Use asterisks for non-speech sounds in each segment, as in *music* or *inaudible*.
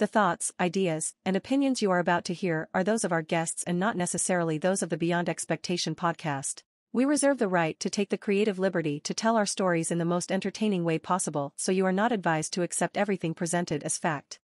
The thoughts, ideas, and opinions you are about to hear are those of our guests and not necessarily those of the Beyond Expectation podcast. We reserve the right to take the creative liberty to tell our stories in the most entertaining way possible, so you are not advised to accept everything presented as fact.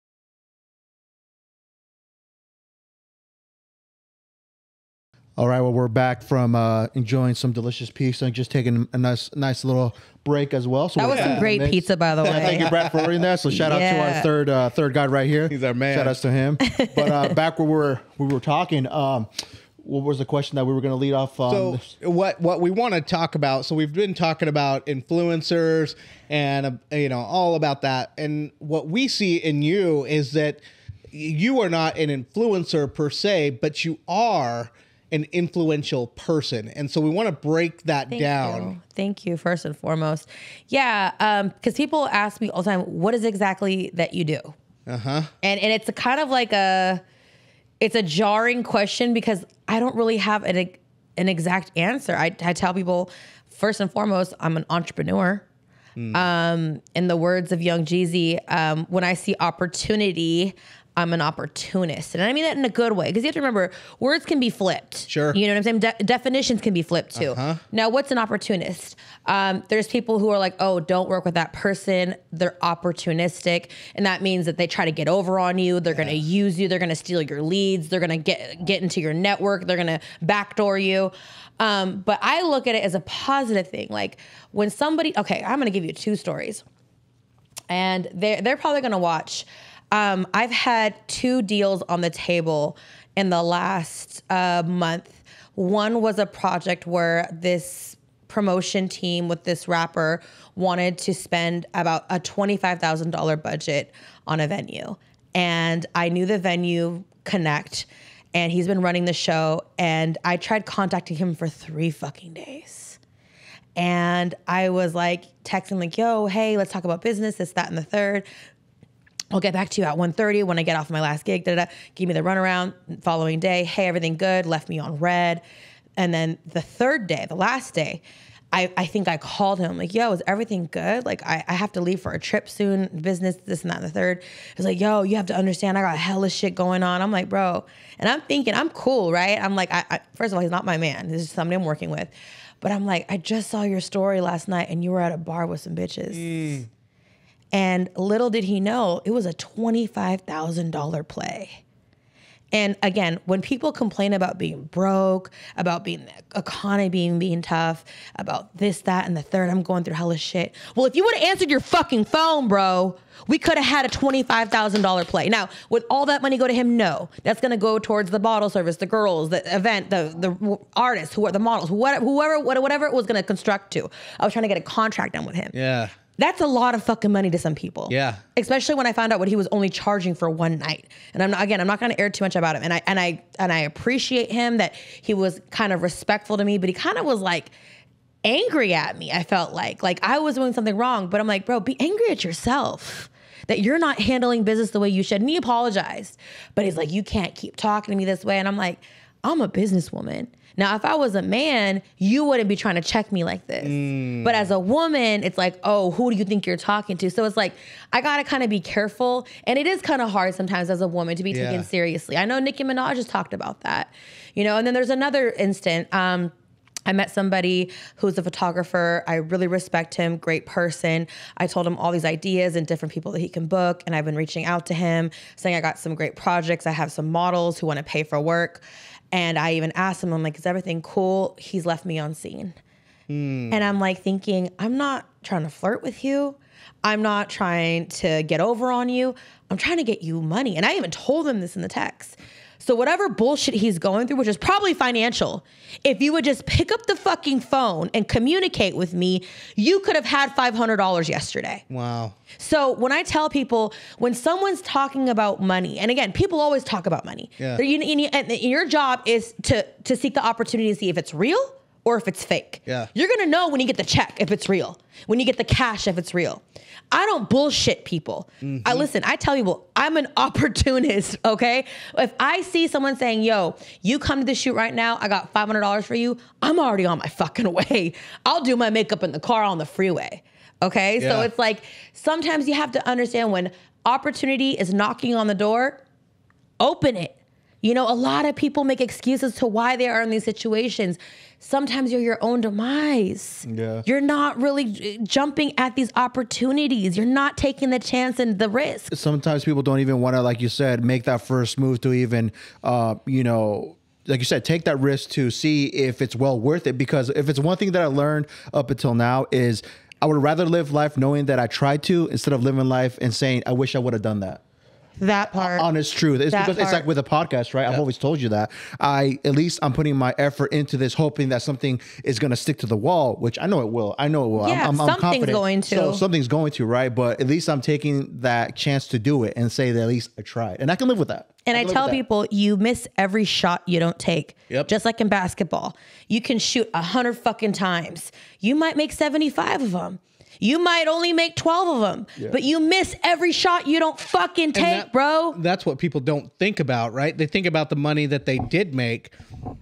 All right, well, we're back from uh, enjoying some delicious pizza and just taking a nice, nice little break as well. So That was some great in the mix. pizza, by the *laughs* way. Thank you, Brad, for ordering that. So shout out to our third, uh, third guy right here. He's our man. Shout outs to him. *laughs* But uh, back where we were, we were talking. Um, what was the question that we were going to lead off on? So what what we want to talk about? So we've been talking about influencers and uh, you know all about that. And what we see in you is that you are not an influencer per se, but you are an influential person. And so we want to break that Thank down. you. Thank you, first and foremost. Yeah, because people ask me all the time, what is exactly that you do? Uh huh. And and it's a kind of like a, it's a jarring question because I don't really have an an exact answer. I, I tell people, first and foremost, I'm an entrepreneur. Um, in the words of Young Jeezy, um, when I see opportunity, I'm an opportunist. And I mean that in a good way because you have to remember words can be flipped. Sure. You know what I'm saying? De- definitions can be flipped too. Huh? Now, what's an opportunist? Um, there's people who are like, oh, don't work with that person. They're opportunistic. And that means that they try to get over on you. They're going to use you. They're going to steal your leads. They're going to get, get into your network. They're going to backdoor you. Um, but I look at it as a positive thing. Like when somebody, okay, I'm going to give you two stories and they're they're probably gonna watch. Um, I've had two deals on the table in the last uh, month. One was a project where this promotion team with this rapper wanted to spend about a twenty-five thousand dollar budget on a venue, and I knew the venue connect, and he's been running the show, and I tried contacting him for three fucking days. And I was like texting like, yo, hey, let's talk about business, this, that, and the third. I'll get back to you at 1.30 when I get off my last gig. Da, da, da. Give me the runaround. Following day, hey, everything good. Left me on read. And then the third day, the last day, I, I think I called him like, yo, is everything good? Like, I, I have to leave for a trip soon, business, this and that, and the third. He's like, yo, you have to understand, I got hella shit going on. I'm like, bro. And I'm thinking, I'm cool, right? I'm like, I, I, first of all, he's not my man. This is somebody I'm working with. But I'm like, I just saw your story last night and you were at a bar with some bitches. Mm. And little did he know, it was a $25,000 play. And again, when people complain about being broke, about being the economy being being tough, about this, that, and the third, I'm going through hella shit. Well, if you would have answered your fucking phone, bro, we could have had a twenty-five thousand dollar play. Now, would all that money go to him? No, that's gonna go towards the bottle service, the girls, the event, the the artists, who are the models, whoever, whoever, whatever it was gonna construct to. I was trying to get a contract done with him. Yeah. That's a lot of fucking money to some people. Yeah. Especially when I found out what he was only charging for one night. And I'm not again, I'm not gonna air too much about him. And I and I and I appreciate him that he was kind of respectful to me, but he kind of was like angry at me. I felt like like I was doing something wrong, but I'm like, bro, be angry at yourself. That you're not handling business the way you should. And he apologized. But he's like, you can't keep talking to me this way. And I'm like, I'm a businesswoman. Now, if I was a man, you wouldn't be trying to check me like this. But as a woman, it's like, oh, who do you think you're talking to? So it's like, I gotta kind of be careful. And it is kind of hard sometimes as a woman to be Yeah. taken seriously. I know Nicki Minaj has talked about that, you know, and then there's another instant. Um, I met somebody who's a photographer. I really respect him, great person. I told him all these ideas and different people that he can book. And I've been reaching out to him saying, I got some great projects. I have some models who want to pay for work. And I even asked him, I'm like, is everything cool? He's left me on seen. Hmm. And I'm like thinking, I'm not trying to flirt with you. I'm not trying to get over on you. I'm trying to get you money. And I even told him this in the text. So whatever bullshit he's going through, which is probably financial, if you would just pick up the fucking phone and communicate with me, you could have had $500 yesterday. Wow. So when I tell people, when someone's talking about money, and again, people always talk about money. Yeah. You- you- and your job is to to seek the opportunity to see if it's real or if it's fake. Yeah. You're gonna know when you get the check if it's real, when you get the cash if it's real. I don't bullshit people. I mm-hmm. listen, I tell people I'm an *laughs* opportunist, okay? If I see someone saying, yo, you come to the shoot right now, I got $500 for you, I'm already on my *laughs* fucking way. I'll do my makeup in the car on the freeway. Okay. So it's like sometimes you have to understand when opportunity is knocking on the door, open it. You know, a lot of people make excuses to why they are in these situations. Sometimes you're your own demise. Yeah. You're not really uh, jumping at these opportunities. You're not taking the chance and the risk. sometimes people don't even want to, like you said, make that first move to even, uh, you know, like you said, take that risk to see if it's well worth it. Because if it's one thing that I learned up until now is I would rather live life knowing that I tried to instead of living life and saying I wish I would have done that. That uh, part. honest truth. It's That because it's like with a podcast, right? I've always told you that. I at least I'm putting my effort into this, hoping that something is going to stick to the wall, which I know it will. I know it will. Yeah, I'm, I'm, I'm confident. going to. So something's going to, right? But at least I'm taking that chance to do it and say that at least I tried, and I can live with that. And I, can live tell people, you miss every shot you don't take. Yep. Just like in basketball, you can shoot a hundred fucking times. You might make seventy-five of them. You might only make twelve of them, but you miss every shot you don't fucking take, that- bro. That's what people don't think about, right? They think about the money that they did make.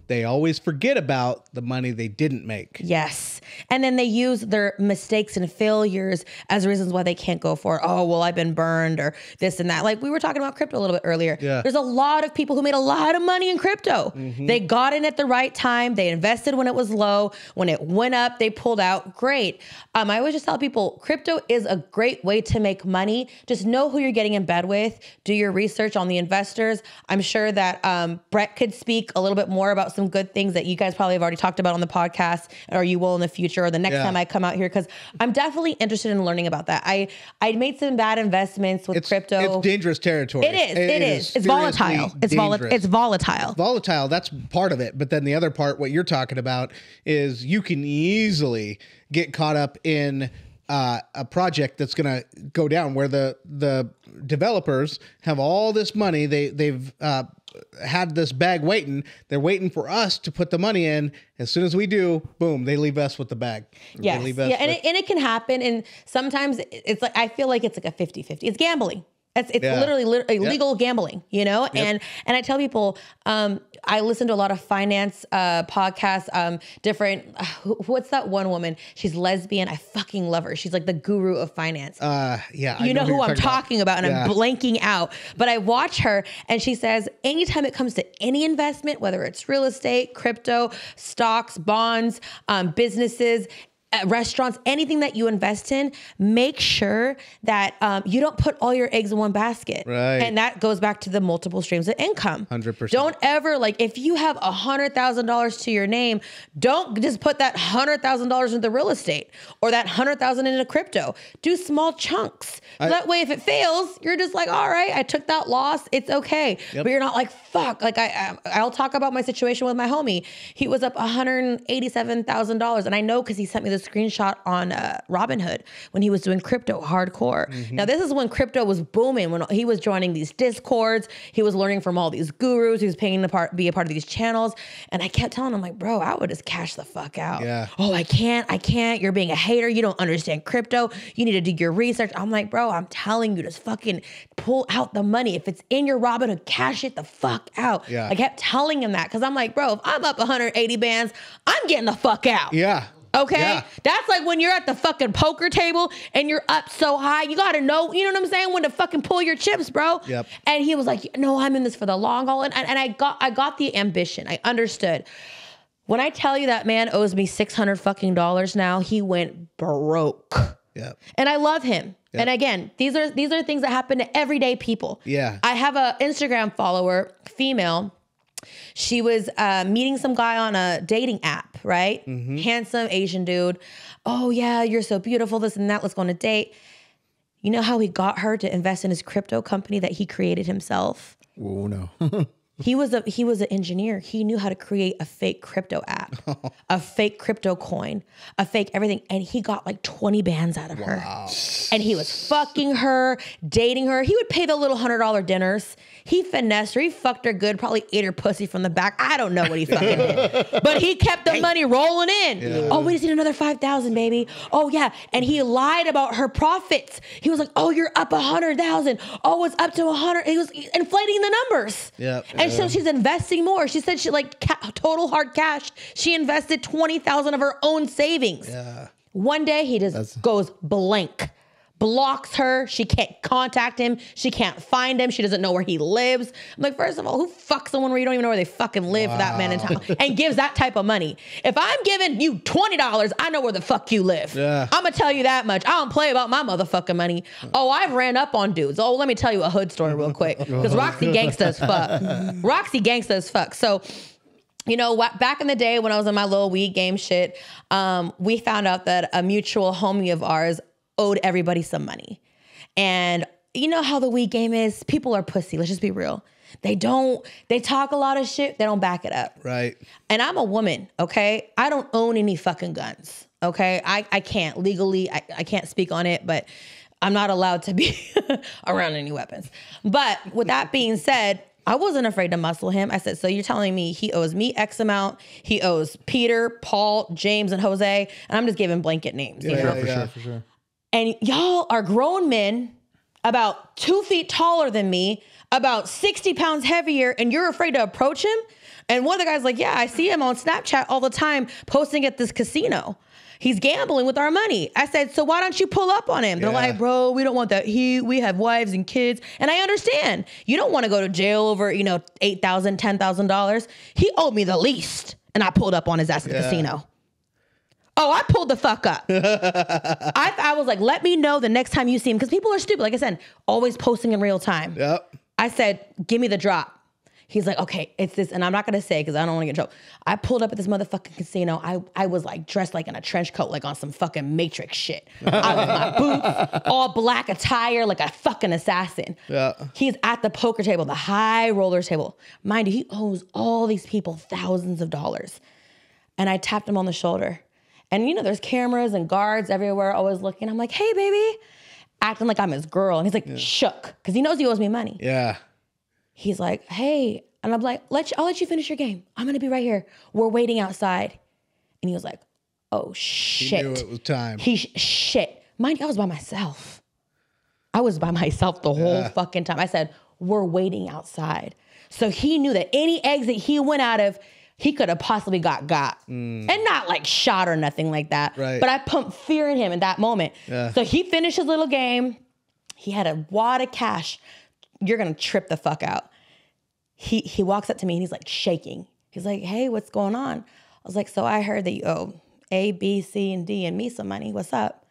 They always forget about the money they didn't make. Yes. And then they use their mistakes and failures as reasons why they can't go for, oh, well, I've been burned or this and that. Like we were talking about crypto a little bit earlier. Yeah. There's a lot of people who made a lot of money in crypto. They got in at the right time. They invested when it was low. When it went up, they pulled out. Great. Um, I always just tell people crypto is a great way to make money. Just know who you're getting in bed with. Do your research on the investors. I'm sure that um, Brett could speak a little bit more about some good things that you guys probably have already talked about on the podcast, or you will in the future, or the next Yeah. time I come out here, because I'm definitely interested in learning about that. I I made some bad investments with It's crypto. It's dangerous territory. It is. it is. It's volatile. It's volatile. It's volatile. volatile that's part of it but then the other part what you're talking about is you can easily get caught up in uh, a project that's going to go down where the the developers have all this money they they've uh, had this bag waiting they're waiting for us to put the money in as soon as we do boom they leave us with the bag Yes. they leave us Yeah, and with- it, and it can happen. And sometimes it's like, I feel like it's like a 50 50. It's gambling. It's, it's Yeah. literally lit- illegal gambling, you know? And and I tell people, um, I listen to a lot of finance uh, podcasts, um, different, *sighs* uh, what's that one woman? She's lesbian. I fucking love her. She's like the guru of finance uh yeah you know, who you're I'm talking about, and Yeah. I'm blanking out. But I watch her, and she says, anytime it comes to any investment, whether it's real estate, crypto, stocks, bonds, um, businesses, restaurants, anything that you invest in, make sure that um, you don't put all your eggs in one basket. Right. And that goes back to the multiple streams of income. 100%. Don't ever like if you have a hundred thousand dollars to your name, don't just put that hundred thousand dollars into real estate or that 100,000 into crypto. Do small chunks. So that way, if it fails, you're just like, all right, I took that loss. It's okay. But you're not like fuck. Like I, I I'll talk about my situation with my homie. He was up one hundred eighty-seven thousand dollars, and I know because he sent me the screenshot on uh, Robinhood when he was doing crypto hardcore. Now this is when crypto was booming. When he was joining these discords, he was learning from all these gurus. He was paying to part, be a part of these channels, and I kept telling him like, bro, I would just cash the fuck out. Yeah. Oh, I can't. I can't. You're being a hater. You don't understand crypto. You need to do your research. I'm like, bro, I'm telling you, just fucking pull out the money. If it's in your Robinhood, cash it the fuck out. Yeah. I kept telling him that because I'm like, bro, if I'm up 180 bands, I'm getting the fuck out. yeah Okay. Yeah. That's like when you're at the fucking poker table and you're up so high. You got to know, you know what I'm saying? When to fucking pull your chips, bro. Yep. And he was like, no, I'm in this for the long haul. And, and, and I got, I got the ambition. I understood. When I tell you that man owes me 600 fucking dollars now, he went broke. yeah And I love him. And again, these are these are things that happen to everyday people. Yeah. I have a Instagram follower, female. She was uh, meeting some guy on a dating app, right? Mm-hmm. Handsome Asian dude. Oh yeah, you're so beautiful. This and that. Let's go on a date. You know how he got her to invest in his crypto company that he created himself? Oh no. *laughs* He was a he was an engineer. He knew how to create a fake crypto app, *laughs* a fake crypto coin, a fake everything, and he got like twenty bands out of her. And he was fucking her, dating her. He would pay the little hundred dollar dinners. He finessed her. He fucked her good. Probably ate her pussy from the back. I don't know what he fucking did, *laughs* but he kept the money rolling in. Oh, we just need another five thousand, baby. Oh yeah, and he lied about her profits. He was like, "Oh, you're up a hundred thousand. Oh, it's up to a hundred. He was inflating the numbers. Yep. And so she's investing more. She said she like ca- total hard cash. She invested twenty thousand of her own savings. Yeah. One day he just goes blank, blocks her. She can't contact him. She can't find him. She doesn't know where he lives. I'm like, first of all, who fucks someone where you don't even know where they fucking live for that man in town and gives that type of money? If I'm giving you $20, I know where the fuck you live. Yeah. I'm gonna tell you that much. I don't play about my motherfucking money. Oh, I've ran up on dudes. Oh, let me tell you a hood story real quick. Because Roxy gangsta as fuck. *laughs* Roxy gangsta as fuck. So you know what back in the day when i was in my little weed game shit um, we found out that a mutual homie of ours owed everybody some money. And you know how the weed game is? People are pussy let's just be real. They don't they talk a lot of shit they don't back it up. Right. and i'm a woman okay? I don't own any fucking guns okay? I, I can't legally I, I can't speak on it but i'm not allowed to be *laughs* around any weapons. But with that being said i wasn't afraid to muscle him. I said so you're telling me he owes me x amount? He owes peter paul james and jose? And i'm just giving blanket names you know? Yeah, for yeah. sure, for sure. And y'all are grown men about two feet taller than me, about 60 pounds heavier, and you're afraid to approach him? And one of the guys like, yeah, I see him on Snapchat all the time posting at this casino. He's gambling with our money. I said, so why don't you pull up on him? They're Yeah. like, bro, we don't want that. He, we have wives and kids. And I understand. You don't want to go to jail over, you know, $8,000, $10,000. He owed me the least. And I pulled up on his ass at the casino. Oh, I pulled the fuck up. *laughs* I, I was like, let me know the next time you see him because people are stupid. Like I said, always posting in real time. Yep. I said, give me the drop. He's like, okay, it's this, and I'm not gonna say because I don't want to get in trouble. I pulled up at this motherfucking casino. I, I was like dressed like in a trench coat, like on some fucking Matrix shit. I was my *laughs* boots, all black attire, like a fucking assassin. Yeah. He's at the poker table, the high roller table. Mind you, he owes all these people thousands of dollars. And I tapped him on the shoulder. And you know, there's cameras and guards everywhere, always looking. I'm like, hey, baby, acting like I'm his girl. And he's like, shook, because he knows he owes me money. Yeah. He's like, hey. And I'm like, let you, I'll let you finish your game. I'm gonna be right here. We're waiting outside. And he was like, oh shit. He Knew it was time. He shit. Mind you, I was by myself. I was by *laughs* myself the whole fucking time. I said, we're waiting outside. So he knew that any exit he went out of, he could have possibly got got. Mm. And not like shot or nothing like that. Right. But I pumped fear in him in that moment. Yeah. So he finished his little game. He had a wad of cash. You're gonna trip the fuck out. He he walks up to me and he's like shaking. He's like, hey, what's going on? I was like, so I heard that you owe A, B, C, and D and me some money. What's up?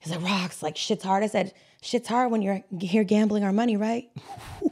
He's like, rocks, like shit's hard. I said, shit's hard when you're here gambling our money, right? *laughs*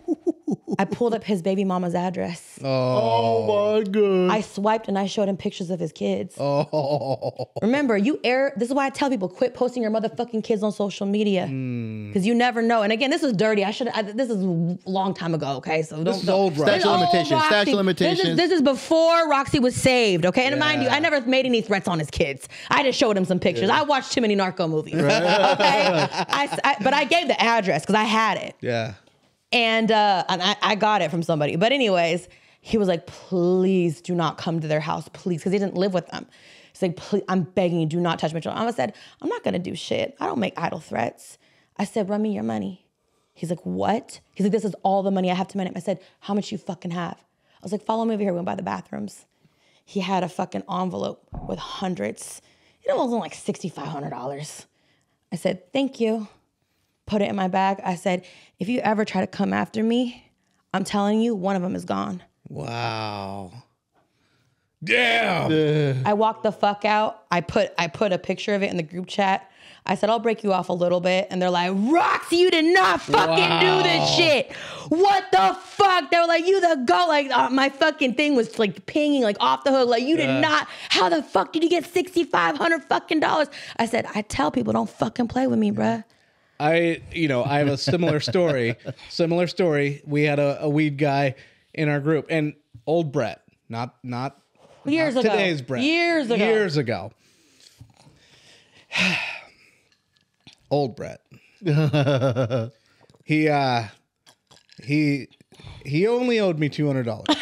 I pulled up his baby mama's address. *laughs* Oh my god. I swiped and I showed him pictures of his kids. Oh. Remember, you air. This is why I tell people quit posting your motherfucking kids on social media hmm. because you never know. And again, this is dirty. I should. This is a long time ago. Okay, so don't. is don't- old, Roxy. This is Statute of old limitations, Roxy. statute This is, limitations. this is before Roxy was saved. Okay, and mind you, I never made any threats on his kids. I just showed him some pictures. I watched too many narco movies. okay, *laughs* I, I- but I gave the address because I had it Yeah. And uh, and I, I got it from somebody. But anyways, he was like, "Please do not come to their house, please," because he didn't live with them. He's like, "Please, I'm begging you, do not touch my children." I said, "I'm not gonna do shit. I don't make idle threats." I said, "Run me your money." He's like, "What?" He's like, "This is all the money I have to manage." I said, "How much you fucking have?" I was like, "Follow me over here. We're gonna by the bathrooms." He had a fucking envelope with hundreds. It wasn't like sixty five hundred dollars. I said, "Thank you." Put it in my bag. I said, if you ever try to come after me, I'm telling you, one of them is gone. Wow. Damn. I walked the fuck out. I put I put a picture of it in the group chat. I said, I'll break you off a little bit. And they're like, Roxy, you did not fucking do this shit. What the fuck? They were like, you the go. Like, uh, my fucking thing was like pinging, like off the hook. Like, you did not. How the fuck did you get 6,500 fucking dollars? I said, I tell people, don't fucking play with me, bruh. I, you know, I have a similar *laughs* story. similar story. We had a, a weed guy in our group, and old Brett, not not Years not ago. today's Brett. Years ago. Years ago. *sighs* old Brett. *laughs* he uh he he only owed me two hundred dollars. *laughs*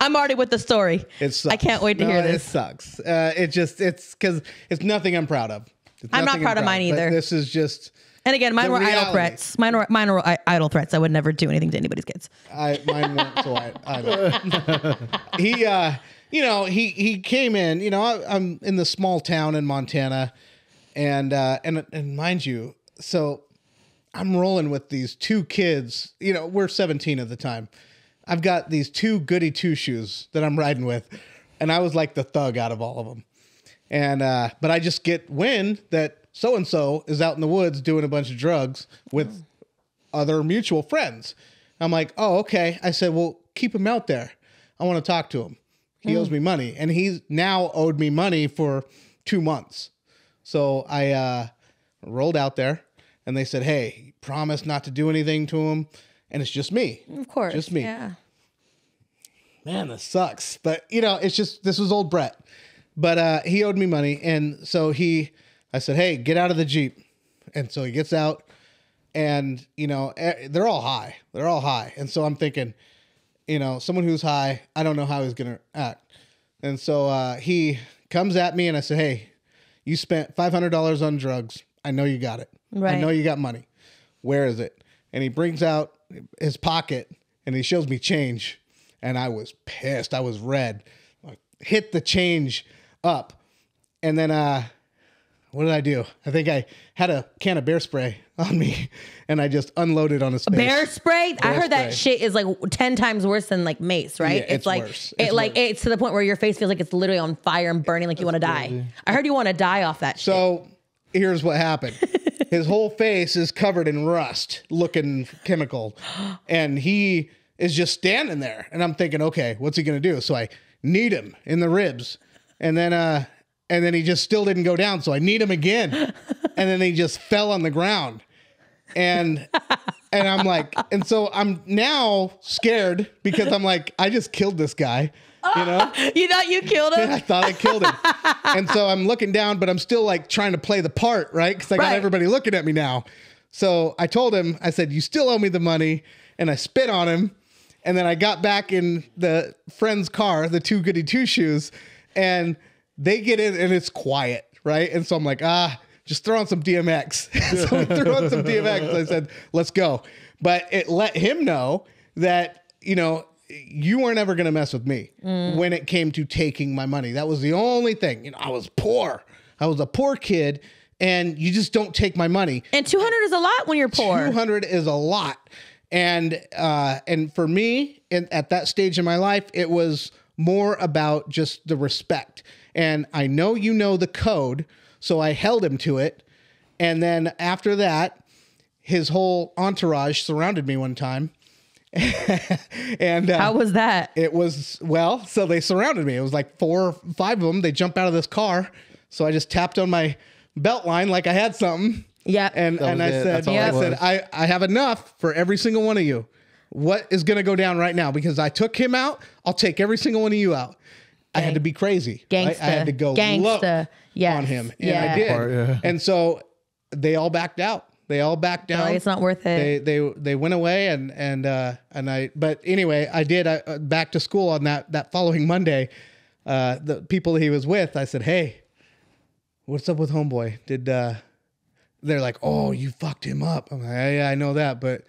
I'm already with the story. It sucks. I can't wait to No, hear It this. sucks. Uh, it just it's because it's nothing I'm proud of. I'm not proud of mine either. This is just And again, mine were idle reality. threats. Mine were mine were i- idle threats. I would never do anything to anybody's kids. I mine weren't so I, I *laughs* he, uh, you know, he he came in. You know, I, am in the small town in Montana and uh, and and mind you, so I'm rolling with these two kids. You know, we're 17 at the time. I've got these two goody two shoes that I'm riding with, and I was like the thug out of all of them. And uh, but I just get wind that so and so is out in the woods doing a bunch of drugs with other mutual friends. I'm like, oh, okay. I said, well, keep him out there. I want to talk to him. He owes me money, and he's now owed me money for two months. So I uh, rolled out there, and they said, hey, promise not to do anything to him, and it's just me. Of course. Just me. Yeah. Man, this sucks. But you know, it's just this was old Brett. But uh, he owed me money, and so he, I said, hey, get out of the jeep, and so he gets out, and you know, eh, they're all high. They're all high, and so I'm thinking you know, someone who's high, I don't know how he's gonna act. And so uh, he comes at me and I said, Hey, you spent five hundred dollars on drugs. I know you got it. I know you got money. Where is it? And he brings out his pocket and he shows me change. And I was pissed. I was red. I hit the change up. And then uh what did I do? I think I had a can of bear spray *laughs* on me and I just unloaded on his face. Bear spray. I Bear heard that shit is like ten times worse than like mace, right? Yeah, it's like worse. it It's like worse. it's to the point where your face feels like it's literally on fire and burning, like you want to die. I heard you want to die off that shit. So here's what happened. *laughs* His whole face is covered in rust looking chemical. *gasps* And he is just standing there. And I'm thinking, okay, what's he gonna do? So I kneed him in the ribs. And then uh and then he just still didn't go down. So I kneed him again. *laughs* And then he just fell on the ground. And and I'm like, and so I'm now scared because I'm like, I just killed this guy. You know? *laughs* you thought you killed him? I thought I killed him. *laughs* and so I'm looking down, but I'm still like trying to play the part, right? Because I got Right. everybody looking at me now. So I told him, I said, You still owe me the money. And I spit on him. And then I got back in the friend's car, the two goody two shoes, and they get in and it's quiet, right? And so I'm like, ah, just throw on some DMX. *laughs* so we threw on some DMX. I said, let's go. But it let him know that, you know, you weren't ever going to mess with me when it came to taking my money. That was the only thing. You know, I was poor. I was a poor kid, and you just don't take my money. and two hundred is a lot when you're poor. 200 is a lot. And uh and for me in, at that stage in my life it was more about just the respect. And I know you know the code, so I held him to it. And then after that his whole entourage surrounded me one time. *laughs* and uh, How was that? it was well, so they surrounded me. It was like four, or five of them. They jump out of this car, so I just tapped on my belt line like I had something. Yeah. and and I it. said, That's I said. I I have enough for every single one of you. What is going to go down right now? Because I took him out, I'll take every single one of you out. I had to be crazy. right? Gangsta. I had to go Gangsta. low Yes. on him, and Yeah. I did. Part, yeah. And so they all backed out. They all backed down like it's not worth it. they they they went away and and uh and I but anyway I did I, uh, back to school on that that following Monday uh the people he was with I said hey what's up with homeboy did uh they're like oh you fucked him up I'm like yeah, yeah I know that but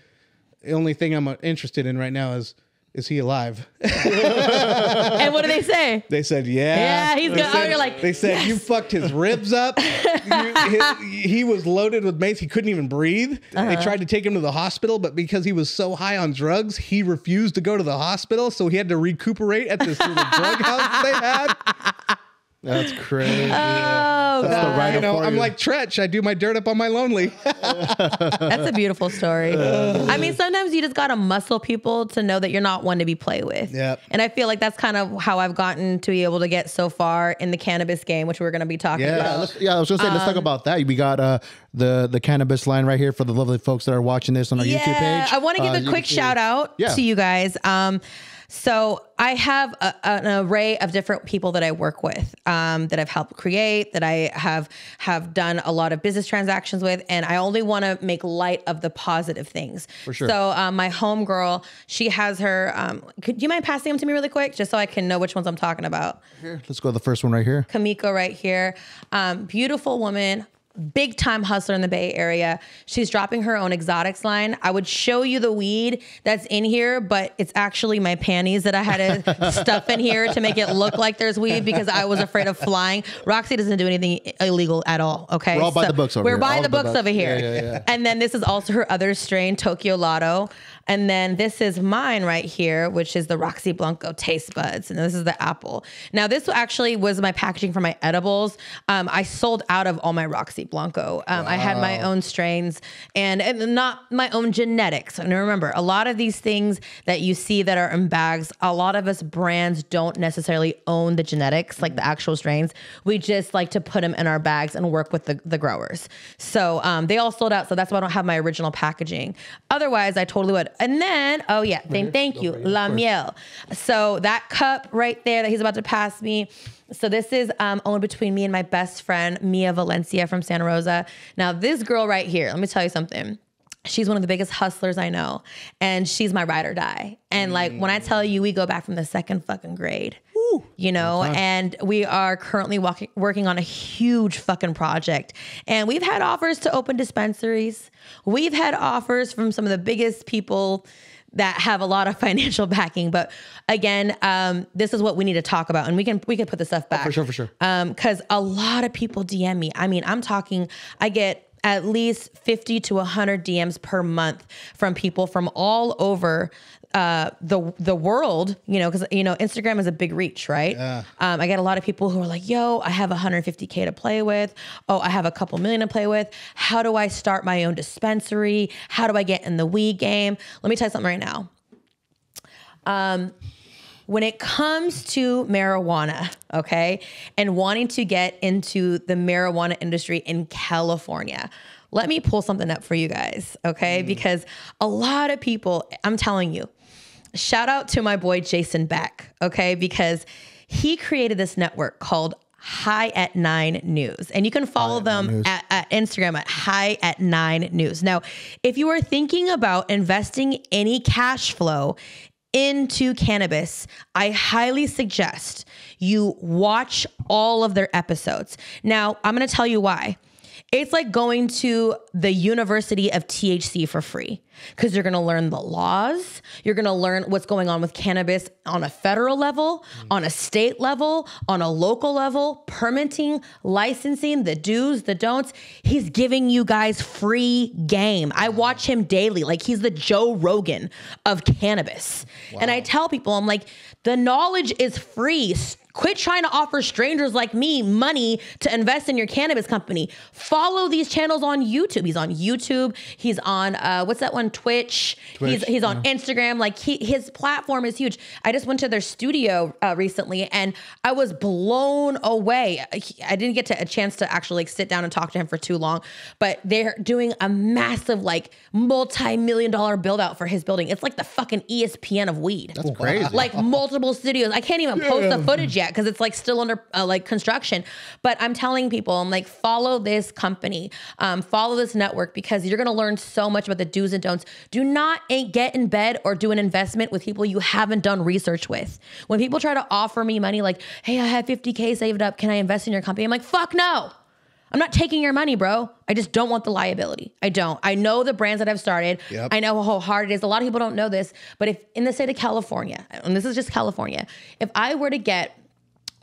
the only thing I'm uh, interested in right now is is he alive? *laughs* And what do they say? they said yeah. Yeah, he's good. Oh, you're like, they said you fucked his ribs up. *laughs* You- he, he was loaded with mace. He couldn't even breathe. Uh-huh. they tried to take him to the hospital but because he was so high on drugs he refused to go to the hospital. So he had to recuperate at this little drug house they had *laughs* That's crazy. Oh, That's the God. right you know i'm like Treach i do my dirt up on my lonely *laughs* That's a beautiful story. *laughs* I mean, sometimes you just gotta muscle people to know that you're not one to be played with. Yep. And I feel like that's kind of how I've gotten to be able to get so far in the cannabis game, which we're gonna be talking Yeah. Yeah, about. let's, yeah, I was gonna say let's Um, talk about that. We got uh the the cannabis line right here for the lovely folks that are watching this on our YouTube page. I want to give Uh, a quick can shout out Yeah. to you guys. Um, so I have a, an array of different people that I work with, um, that I've helped create, that I have have done a lot of business transactions with, and I only want to make light of the positive things. For sure. So um, my homegirl, she has her. Um, could do you mind passing them to me really quick, just so I can know which ones I'm talking about? Here, let's go to the first one right here. Kamiko right here. Um, beautiful woman, big time hustler in the Bay Area. She's dropping her own exotics line. I would show you the weed that's in here, but it's actually my panties that I had to *laughs* stuff in here to make it look like there's weed because I was afraid of flying. Roxy doesn't do anything illegal at all. Okay. We're all by the books over We're here. by the the books books. over here. Yeah, yeah, yeah. And then this is also her other strain, Tokyo Lotto. And then this is mine right here, which is the Roxy Blanco taste buds. And this is the apple. Now, this actually was my packaging for my edibles. Um, I sold out of all my Roxy Blanco. Um, I had my own strains and, and not my own genetics. And remember, a lot of these things that you see that are in bags, a lot of us brands don't necessarily own the genetics, like the actual strains. We just like to put them in our bags and work with the, the growers. So um, they all sold out. So that's why I don't have my original packaging. Otherwise, I totally would. And then, oh yeah, thank, thank you, La Miel. So that cup right there that he's about to pass me. So this is um, owned between me and my best friend Mia Valencia from Santa Rosa. Now this girl right here, let me tell you something. She's one of the biggest hustlers I know, and she's my ride or die. And like when I tell you, we go back from the second fucking grade. You know, and we are currently walking, working on a huge fucking project. And we've had offers to open dispensaries. We've had offers from some of the biggest people that have a lot of *laughs* financial backing. But again, um, this is what we need to talk about, and we can we can put the stuff back for sure, for sure. Um, because a lot of people DM me. I mean, I'm talking. I get at least 50 to 100 DMs per month from people from all over uh, the the world. You know, because you know Instagram is a big reach, right? Um, I get a lot of people who are like, "Yo, I have 150k to play with. Oh, I have a couple million to play with. How do I start my own dispensary? How do I get in the weed game?" Let me tell you something right now when it comes to marijuana, okay, and wanting to get into the marijuana industry in California, let me pull something up for you guys, okay? Because a lot of people, I'm telling you, shout out to my boy Jason Beck, okay? Because he created this network called High at Nine News. And you can follow them at, at Instagram at High at Nine News. Now, if you are thinking about investing any cash flow into cannabis, I highly suggest you watch all of their episodes. Now, I'm going to tell you why. It's like going to the University of THC for free because you're going to learn the laws. You're going to learn what's going on with cannabis on a federal level, on a state level, on a local level, permitting, licensing, the do's, the don'ts. He's giving you guys free game. I watch him daily. Like he's the Joe Rogan of cannabis. And I tell people, I'm like, the knowledge is free. Quit trying to offer strangers like me money to invest in your cannabis company. Follow these channels on YouTube. He's on YouTube. He's on uh, what's that one? Twitch. he's he's on Instagram. Like he his platform is huge. I just went to their studio uh, recently and I was blown away. I didn't get to a chance to actually like sit down and talk to him for too long, but they're doing a massive like multi-million dollar build out for his building. It's like the fucking ESPN of weed. That's crazy. Like multiple studios. I can't even post the footage yet because it's like still under uh, like construction. But I'm telling people, I'm like, follow this company, um, follow this network because you're gonna learn so much about the do's and don'ts. Do not eh, get in bed or do an investment with people you haven't done research with. When people try to offer me money, like, hey, I have 50k saved up, can I invest in your company? I'm like, fuck no. I'm not taking your money, bro. I just don't want the liability. I don't. I know the brands that I've started. Yep. I know how hard it is. A lot of people don't know this, but if in the state of California, and this is just California, if I were to get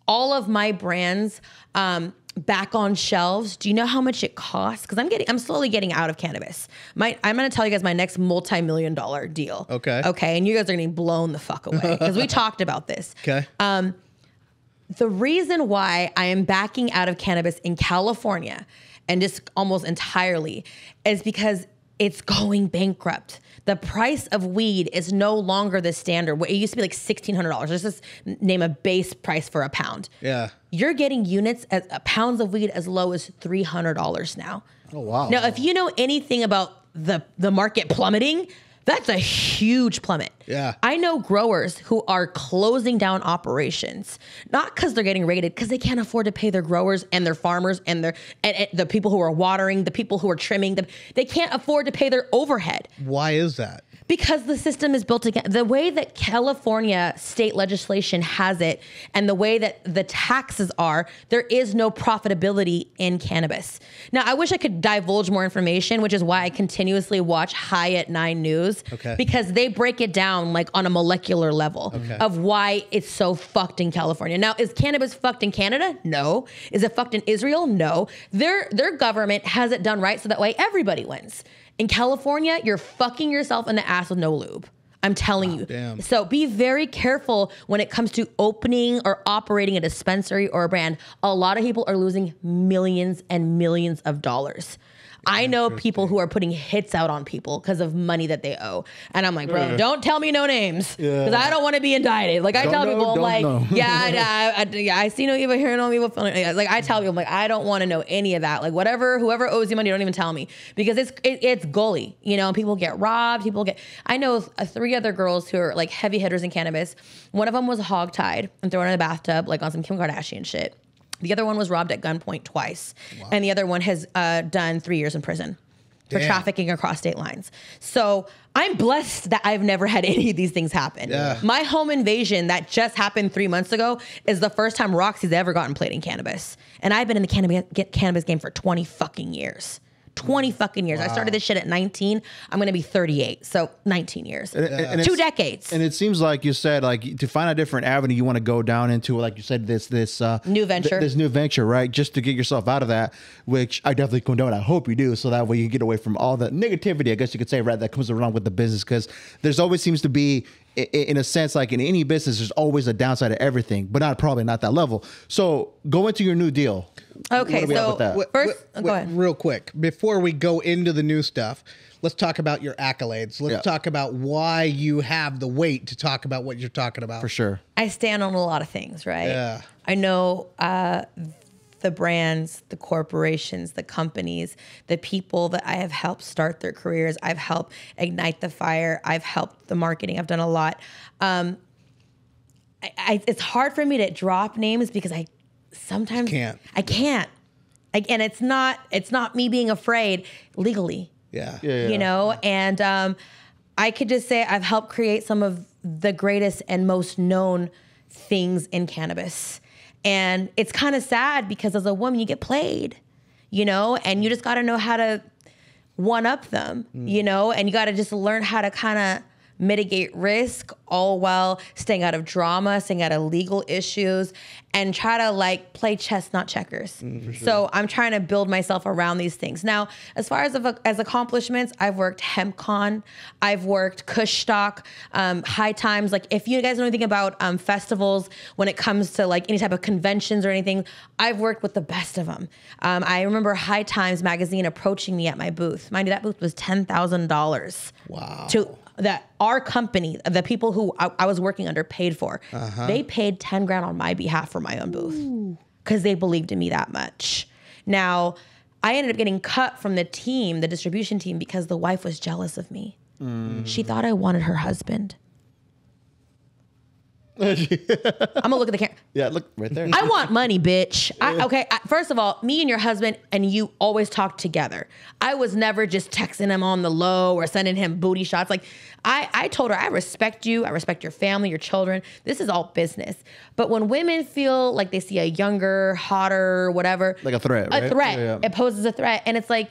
all of my brands um, back on shelves, do you know how much it costs? Because I'm getting, I'm slowly getting out of cannabis. My, I'm going to tell you guys my next multi-million dollar deal. Okay. Okay, and you guys are getting blown the fuck away because we *laughs* talked about this Okay. Um, the reason why I am backing out of cannabis in California and just almost entirely is because it's going bankrupt. The price of weed is no longer the standard. It used to be like $1,600. Let's just name a base price for a pound. Yeah. You're getting units at uh, pounds of weed as low as $300 now. Oh wow. Now, if you know anything about the the market plummeting, that's a huge plummet. Yeah. I know growers who are closing down operations, not because they're getting raided, because they can't afford to pay their growers and their farmers and their and, and the people who are watering, the people who are trimming them. They can't afford to pay their overhead Why is that? Because the system is built again. The way that California state legislation has it and the way that the taxes are, there is no profitability in cannabis. Now, I wish I could divulge more information, which is why I continuously watch High at Nine News. Okay. Because they break it down like on a molecular level Okay. of why it's so fucked in California. Now, is cannabis fucked in Canada? No. Is it fucked in Israel? No. Their their government has it done right so that way everybody wins. In California, you're fucking yourself in the ass with no lube. I'm telling ah, you. damn. So be very careful when it comes to opening or operating a dispensary or a brand. A lot of people are losing millions and millions of dollars. I know people who are putting hits out on people because of money that they owe. And I'm like, bro, don't tell me no names because I don't want to be indicted. Like I Don't tell know, people, I'm like, know. *laughs* yeah, yeah, *laughs* I, I, yeah, I see no evil, hear no evil. feeling- Like I tell people, I'm like, I don't want to know any of that. Like whatever, whoever owes you money, don't even tell me because it's it, it's gully. You know, people get robbed. People get. I know uh, three other girls who are like heavy hitters in cannabis. One of them was hogtied and thrown in a bathtub, like on some Kim Kardashian shit. The other one was robbed at gunpoint twice, and the other one has uh, done three years in prison for Damn. trafficking across state lines. So I'm blessed that I've never had *laughs* any of these things happen. Yeah. My home invasion that just happened three months ago is the first time Roxy's ever gotten played in cannabis. And I've been in the cannabis, cannabis game for 20 fucking years. 20 fucking years. I started this shit at 19. I'm going to be 38. So 19 years. And- and Two decades. And it seems like you said, like to find a different avenue, you want to go down into, like you said, this this uh, New venture. th- this new venture, right? Just to get yourself out of that, which I definitely condone. I hope you do, so that way you get away from all the negativity. I guess you could say, right, that comes along with the business, because there's always seems to be, in a sense, like in any business, there's always a downside to everything, but not probably not that level. So go into your new deal. Okay, What are we at so with that? First, wait, oh, go ahead. real quick before we go into the new stuff let's talk about your accolades let's Yeah. talk about why you have the weight to talk about what you're talking about for sure. I stand on a lot of things, right? Yeah. I know uh, the brands, the corporations, the companies, the people that I have helped start their careers. I've helped ignite the fire. I've helped the marketing. I've done a lot. Um, I, I, it's hard for me to drop names because I sometimes can't. I can't. I, and it's not. It's not me being afraid legally yeah Yeah. yeah. you know and um, i could just say i've helped create some of the greatest and most known things in cannabis and it's kind of sad because as a woman you get played you know and you just got to know how to one up them you know and you got to just learn how to kind of mitigate risk all while staying out of drama staying out of legal issues and try to like play chess not checkers. So i'm trying to build myself around these things. Now as far as as accomplishments i've worked hempcon i've worked Kushstock, um, high times. Like if you guys know anything about um, festivals when it comes to like any type of conventions or anything i've worked with the best of them um, i remember high times magazine approaching me at my booth. Mind you that booth was $10000 Wow. to that our company, the people who I, I was working under paid for, uh-huh. they paid 10 grand on my behalf for my own booth because they believed in me that much. Now, I ended up getting cut from the team, the distribution team, because the wife was jealous of me. Mm. She thought I wanted her husband. *laughs* I'm gonna look at the camera. Yeah, look right there. I want money, bitch. I, okay, I, first of all, me and your husband and you always talk together. I was never just texting him on the low or sending him booty shots. Like, I, I told her, I respect you. I respect your family, your children. This is all business. But when women feel like they see a younger, hotter, whatever, Like a threat, a right? threat, Yeah, yeah. it poses a threat, and it's like.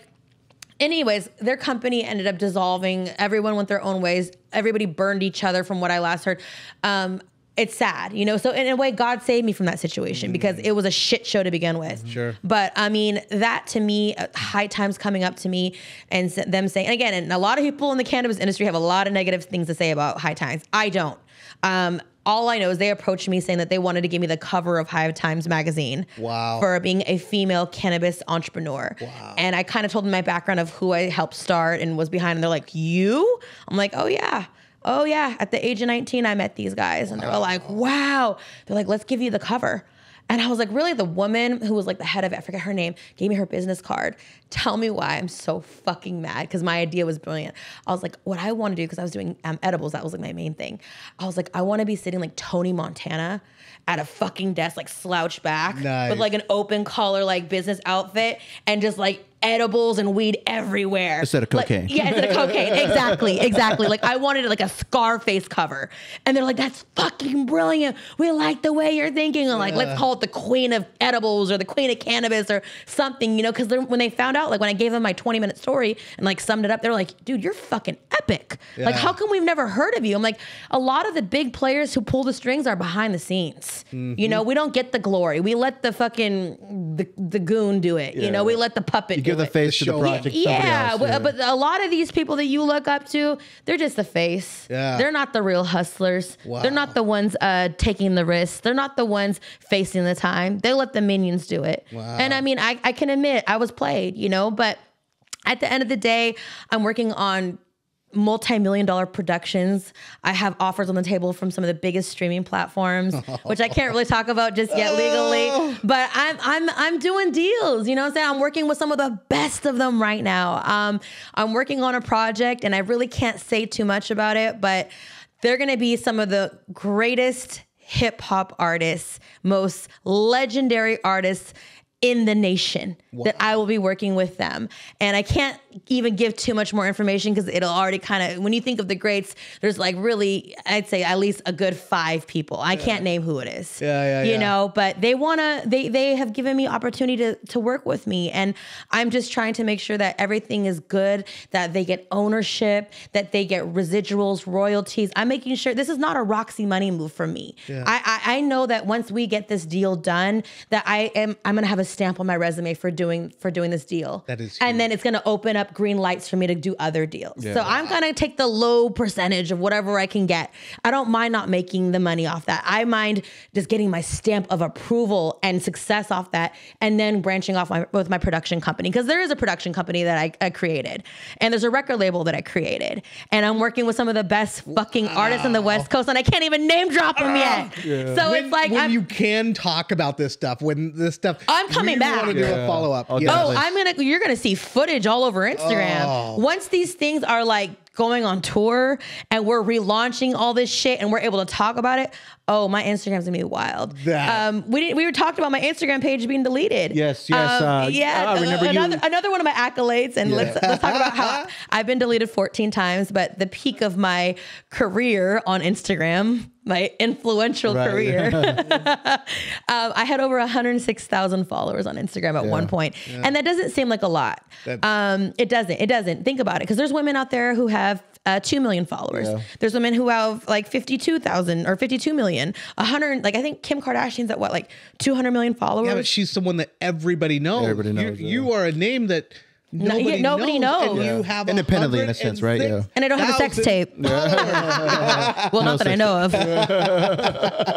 Anyways, their company ended up dissolving. Everyone went their own ways. Everybody burned each other, from what I last heard. Um, it's sad, you know. So in a way, God saved me from that situation because it was a shit show to begin with. Sure. But I mean, that to me, uh, high times coming up to me and them saying, and again, and a lot of people in the cannabis industry have a lot of negative things to say about high times. I don't. Um, all I know is they approached me saying that they wanted to give me the cover of High Times magazine. Wow. For being a female cannabis entrepreneur. Wow. And I kind of told them my background of who I helped start and was behind. And they're like, You? I'm like, Oh, yeah. Oh, yeah. At the age of 19, I met these guys. And they were like, Wow. They're like, Let's give you the cover. And I was like, really? The woman who was like the head of it, I forget her name, gave me her business card. Tell me why I'm so fucking mad because my idea was brilliant. I was like, what I want to do, because I was doing um, edibles, that was like my main thing. I was like, I want to be sitting like Tony Montana at a fucking desk, like slouched back Nice. with like an open collar, like business outfit, and just like edibles and weed everywhere Instead of Like, cocaine. yeah, instead of cocaine. *laughs* Exactly, exactly. Like I wanted like a Scarface cover, and they're like, "That's fucking brilliant. We like the way you're thinking." I'm like, "Let's call it the Queen of Edibles or the Queen of Cannabis or something," you know? Because when they found out, like when I gave them my 20 minute story and like summed it up, they're like, "Dude, you're fucking epic. Like, how come we've never heard of you?" I'm like, a lot of the big players who pull the strings are behind the scenes. You mm-hmm. know, we don't get the glory. We let the fucking the, the goon do it. You know, we let the puppet You do give the it. face to the project. Yeah, somebody else, but, but a lot of these people that you look up to, they're just the face. Yeah. They're not the real hustlers. Wow. They're not the ones uh, taking the risks. They're not the ones facing the time. They let the minions do it. Wow. And I mean, I, I can admit I was played, you know, but at the end of the day, I'm working on multi-million dollar productions. I have offers on the table from some of the biggest streaming platforms, *laughs* which I can't really talk about just yet legally. But I'm I'm I'm doing deals. You know what I'm saying? I'm working with some of the best of them right now. Um, I'm working on a project, and I really can't say too much about it, but they're gonna be some of the greatest hip hop artists, most legendary artists in the nation that I will be working with them. And I can't even give too much more information because it'll already kind of, when you think of the greats, there's like really, I'd say at least a good five people. I can't name who it is. Yeah, yeah, You yeah. know, but they want to, they, they have given me opportunity to, to work with me. And I'm just trying to make sure that everything is good, that they get ownership, that they get residuals, royalties. I'm making sure this is not a Roxy money move for me. I, I, I know that once we get this deal done, that I am, I'm going to have a stamp on my resume for doing, for doing this deal. That is And then it's going to open up green lights for me to do other deals. So I'm going to take the low percentage of whatever I can get. I don't mind not making the money off that. I mind just getting my stamp of approval and success off that and then branching off my, with my production company because there is a production company that I, I created and there's a record label that I created and I'm working with some of the best fucking artists on the West Coast and I can't even name drop them yet. Ah. So when, it's like when I'm, you can talk about this stuff, when this stuff, I'm coming we back. Want to do Yeah. a follow up? Oh, Oh. I'm gonna. You're gonna see footage all over Instagram. Oh. Once these things are like going on tour and we're relaunching all this shit and we're able to talk about it. Oh, my Instagram's gonna be wild. That- Um, we didn't. We were talking about my Instagram page being deleted. Yes, yes, Um, uh, yeah. Remember you- another another one of my accolades, and let's let's talk about how *laughs* I've been deleted 14 times, but the peak of my career on Instagram. My influential Right. career. *laughs* *laughs* um, I had over 106,000 followers on Instagram at one point, and that doesn't seem like a lot. Um, it doesn't. It doesn't. Think about it, because there's women out there who have uh, two million followers. Yeah. There's women who have like 52,000 or 52 million, 100. Like I think Kim Kardashian's at what, like 200 million followers. Yeah, but she's someone that everybody knows. Everybody You- knows, yeah. You, are a name that nobody, yeah, nobody knows. knows. And Yeah. you have Independently, in a sense, right? Yeah. and I don't have a sex 106,000 tape. *laughs* well, not that I sex know of. *laughs*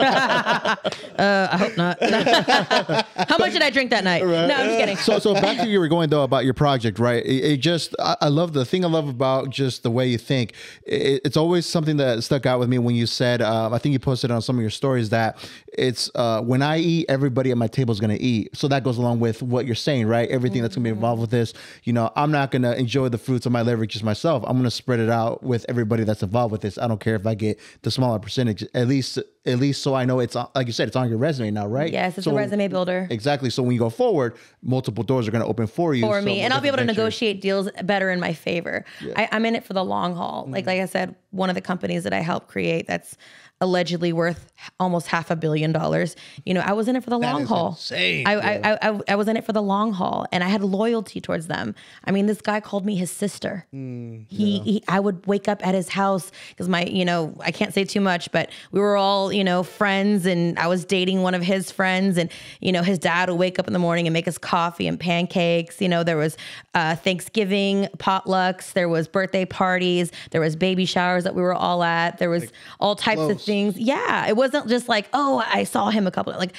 uh, I hope not. *laughs* How much did I drink that night? No, I'm just kidding. so so back to you were going though about your project right it, it just I, I love the thing i love about just the way you think it, it's always something that stuck out with me when you said um, i think you posted on some of your stories that it's uh, when i eat everybody at my table is going to eat so that goes along with what you're saying right everything that's going to be involved with this you know i'm not going to enjoy the fruits of my labor just myself. I'm going to spread it out with everybody that's involved with this. I don't care if i get the smaller percentage at least at least so i know it's like you said it's on your resume now right Yes, it's So- a resume builder. Exactly. So when you go forward, multiple doors are going to open for you. for So me, and I'll be able to negotiate deals better in my favor. I, I'm in it for the long haul. Mm-hmm. Like like I said, one of the companies that I helped create that's allegedly worth almost half a billion dollars. You know, I was in it for the long is haul. insane. I, I, I, I was in it for the long haul, and I had loyalty towards them. I mean, this guy called me his sister. Mm, he, he, I would wake up at his house because my, you know, I can't say too much, but we were all, you know, friends, and I was dating one of his friends, and you know, his dad would wake up in the morning and make us coffee and pancakes. You know, there was uh, Thanksgiving potlucks, there was birthday parties, there was baby showers that we were all at, there was all types of things. Yeah, it wasn't just like, oh, I saw him a couple like.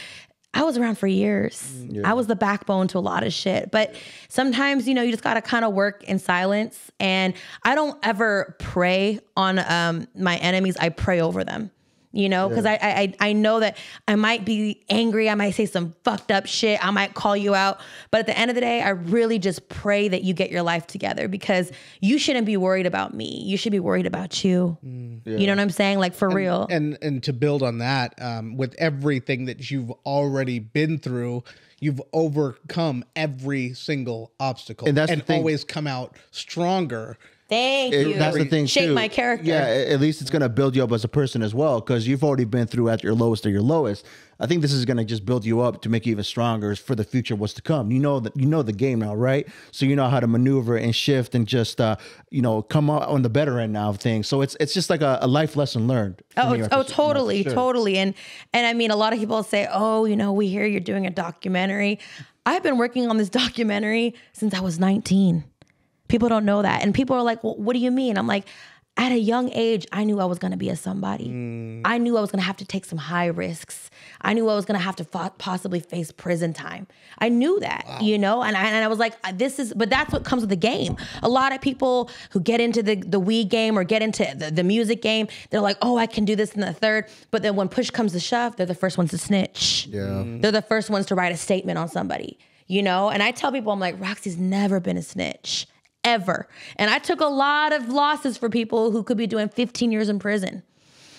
I was around for years. I was the backbone to a lot of shit. But sometimes, you know, you just gotta kind of work in silence. And I don't ever pray on um, my enemies. I pray over them you know, because I, I I know that I might be angry, I might say some fucked up shit, I might call you out, but at the end of the day, I really just pray that you get your life together because you shouldn't be worried about me. You should be worried about you. You know what I'm saying? Like for real. and and to build on that um, with everything that you've already been through you've overcome every single obstacle And that's the thing. always come out stronger Thank It- you. that's the thing Shape too. my character. Yeah, at least it's gonna build you up as a person as well, because you've already been through at your lowest or your lowest. I think this is gonna just build you up to make you even stronger for the future, what's to come. You know that you know the game now, right? So you know how to maneuver and shift and just uh, you know come out on the better end now of things. So it's it's just like a, a life lesson learned. Oh, me, it's- I oh, pers- you know, for totally, sure. totally. And and I mean, a lot of people say, "Oh, you know, we hear you're doing a documentary." I've been working on this documentary since I was 19. People don't know that, and people are like, "Well, what do you mean?" I'm like, at a young age, I knew I was going to be a somebody. Mm. I knew I was going to have to take some high risks. I knew I was going to have to fo- possibly face prison time. I knew that, you know, and I, and I was like, uh, this is, but that's what comes with the game. A lot of people who get into the, the weed game or get into the, the music game, they're like, oh, I can do this in the third. But then when push comes to shove, they're the first ones to snitch. Yeah. Mm. They're the first ones to write a statement on somebody, you know? And I tell people, I'm like, Roxy's never been a snitch, ever. And I took a lot of losses for people who could be doing 15 years in prison.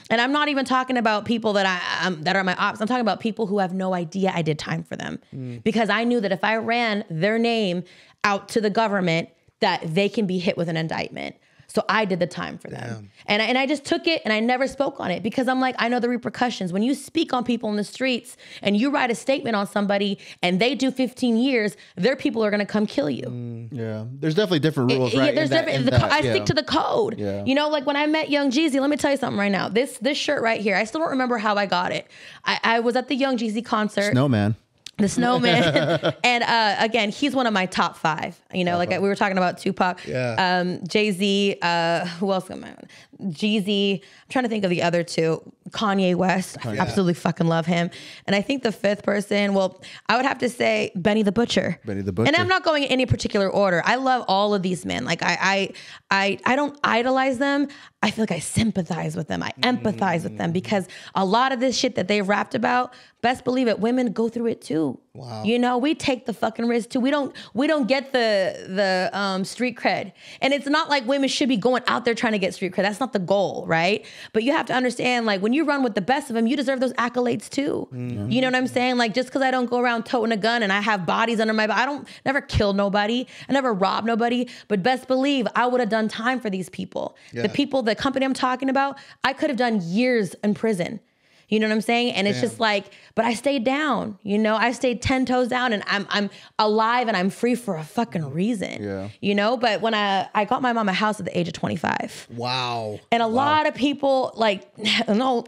And I'm not even talking about people that I um, that are my ops. I'm talking about people who have no idea I did time for them because I knew that if I ran their name out to the government, that they can be hit with an indictment. So I did the time for them. And I, and I just took it and I never spoke on it because I'm like, I know the repercussions. When you speak on people in the streets and you write a statement on somebody and they do 15 years, their people are going to come kill you. Mm, yeah, there's definitely different rules, right? Yeah, there's different. the I yeah. stick to the code. Yeah. You know, like when I met Young Jeezy, let me tell you something right now. This this shirt right here, I still don't remember how I got it. I, I was at the Young Jeezy concert. No man. The Snowman, *laughs* and uh, again, he's one of my top five. You know, like we were talking about Tupac, Yeah. um, Jay Z. Uh, who else am I? Jeezy. I'm trying to think of the other two. Kanye West. I oh, absolutely fucking love him. And I think the fifth person, well, I would have to say Benny the Butcher. Benny the Butcher. And I'm not going in any particular order. I love all of these men. Like I, I, I, I don't idolize them. I feel like I sympathize with them. I empathize with them mm. because a lot of this shit that they've rapped about, best believe it, women go through it too. Wow. You know, we take the fucking risk too. We don't, we don't get the the um, street cred, and it's not like women should be going out there trying to get street cred. That's not the goal, right? But you have to understand, like when you run with the best of them, you deserve those accolades too. You know what I'm saying? Like just because I don't go around toting a gun and I have bodies under my, I don't never kill nobody, I never rob nobody. But best believe I would have done time for these people. The people, the company I'm talking about, I could have done years in prison. You know what I'm saying? And it's just like, but I stayed down. You know, I stayed ten toes down, and I'm I'm alive and I'm free for a fucking reason. Yeah. You know, but when I I got my mom a house at the age of 25, wow and a lot of people like *laughs* no.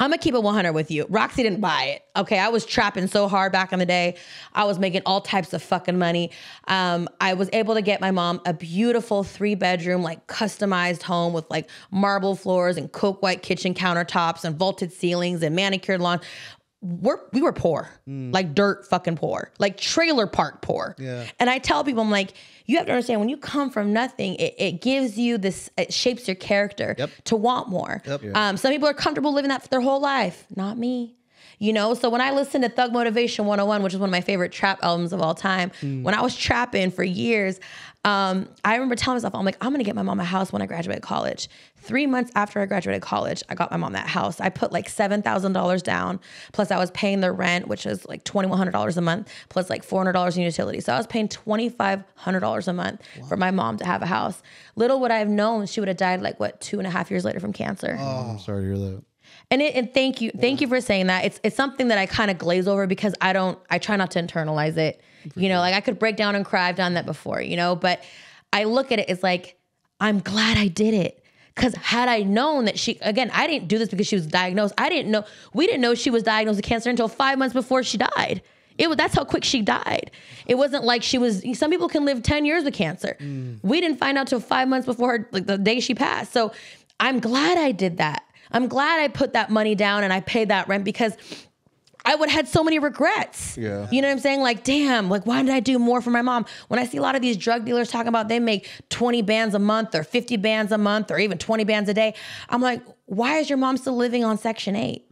I'm gonna keep it 100 with you. Roxy didn't buy it. Okay, I was trapping so hard back in the day. I was making all types of fucking money. Um, I was able to get my mom a beautiful three bedroom, like customized home with like marble floors and coke white kitchen countertops and vaulted ceilings and manicured lawn. We're we were poor, like dirt fucking poor, like trailer park poor. Yeah. And I tell people, I'm like, you have to understand when you come from nothing, it, it gives you this, it shapes your character Yep. to want more. Yep. Um, some people are comfortable living that for their whole life. Not me. You know, so when I listened to Thug Motivation 101, which is one of my favorite trap albums of all time, when I was trapping for years, um, I remember telling myself, I'm like, I'm gonna get my mom a house when I graduate college. Three months after I graduated college, I got my mom that house. I put like $7,000 down, plus I was paying the rent, which is like $2,100 a month, plus like $400 in utilities. So I was paying $2,500 a month for my mom to have a house. Little would I have known she would have died like what, two and a half years later from cancer. I'm sorry to hear that. And it, and thank you, thank you for saying that. It's it's something that I kind of glaze over because I don't, I try not to internalize it. You know, like I could break down and cry. I've done that before. You know, but I look at it as like I'm glad I did it. Because had I known that she, again, I didn't do this because she was diagnosed. I didn't know, we didn't know she was diagnosed with cancer until five months before she died. It was, that's how quick she died. It wasn't like she was, some people can live 10 years with cancer. Mm. We didn't find out till five months before her, like the day she passed. So I'm glad I did that. I'm glad I put that money down and I paid that rent because I would have had so many regrets. Yeah. You know what I'm saying? Like, damn, like, why did I do more for my mom? When I see a lot of these drug dealers talking about they make 20 bands a month or 50 bands a month or even 20 bands a day, I'm like, why is your mom still living on Section 8?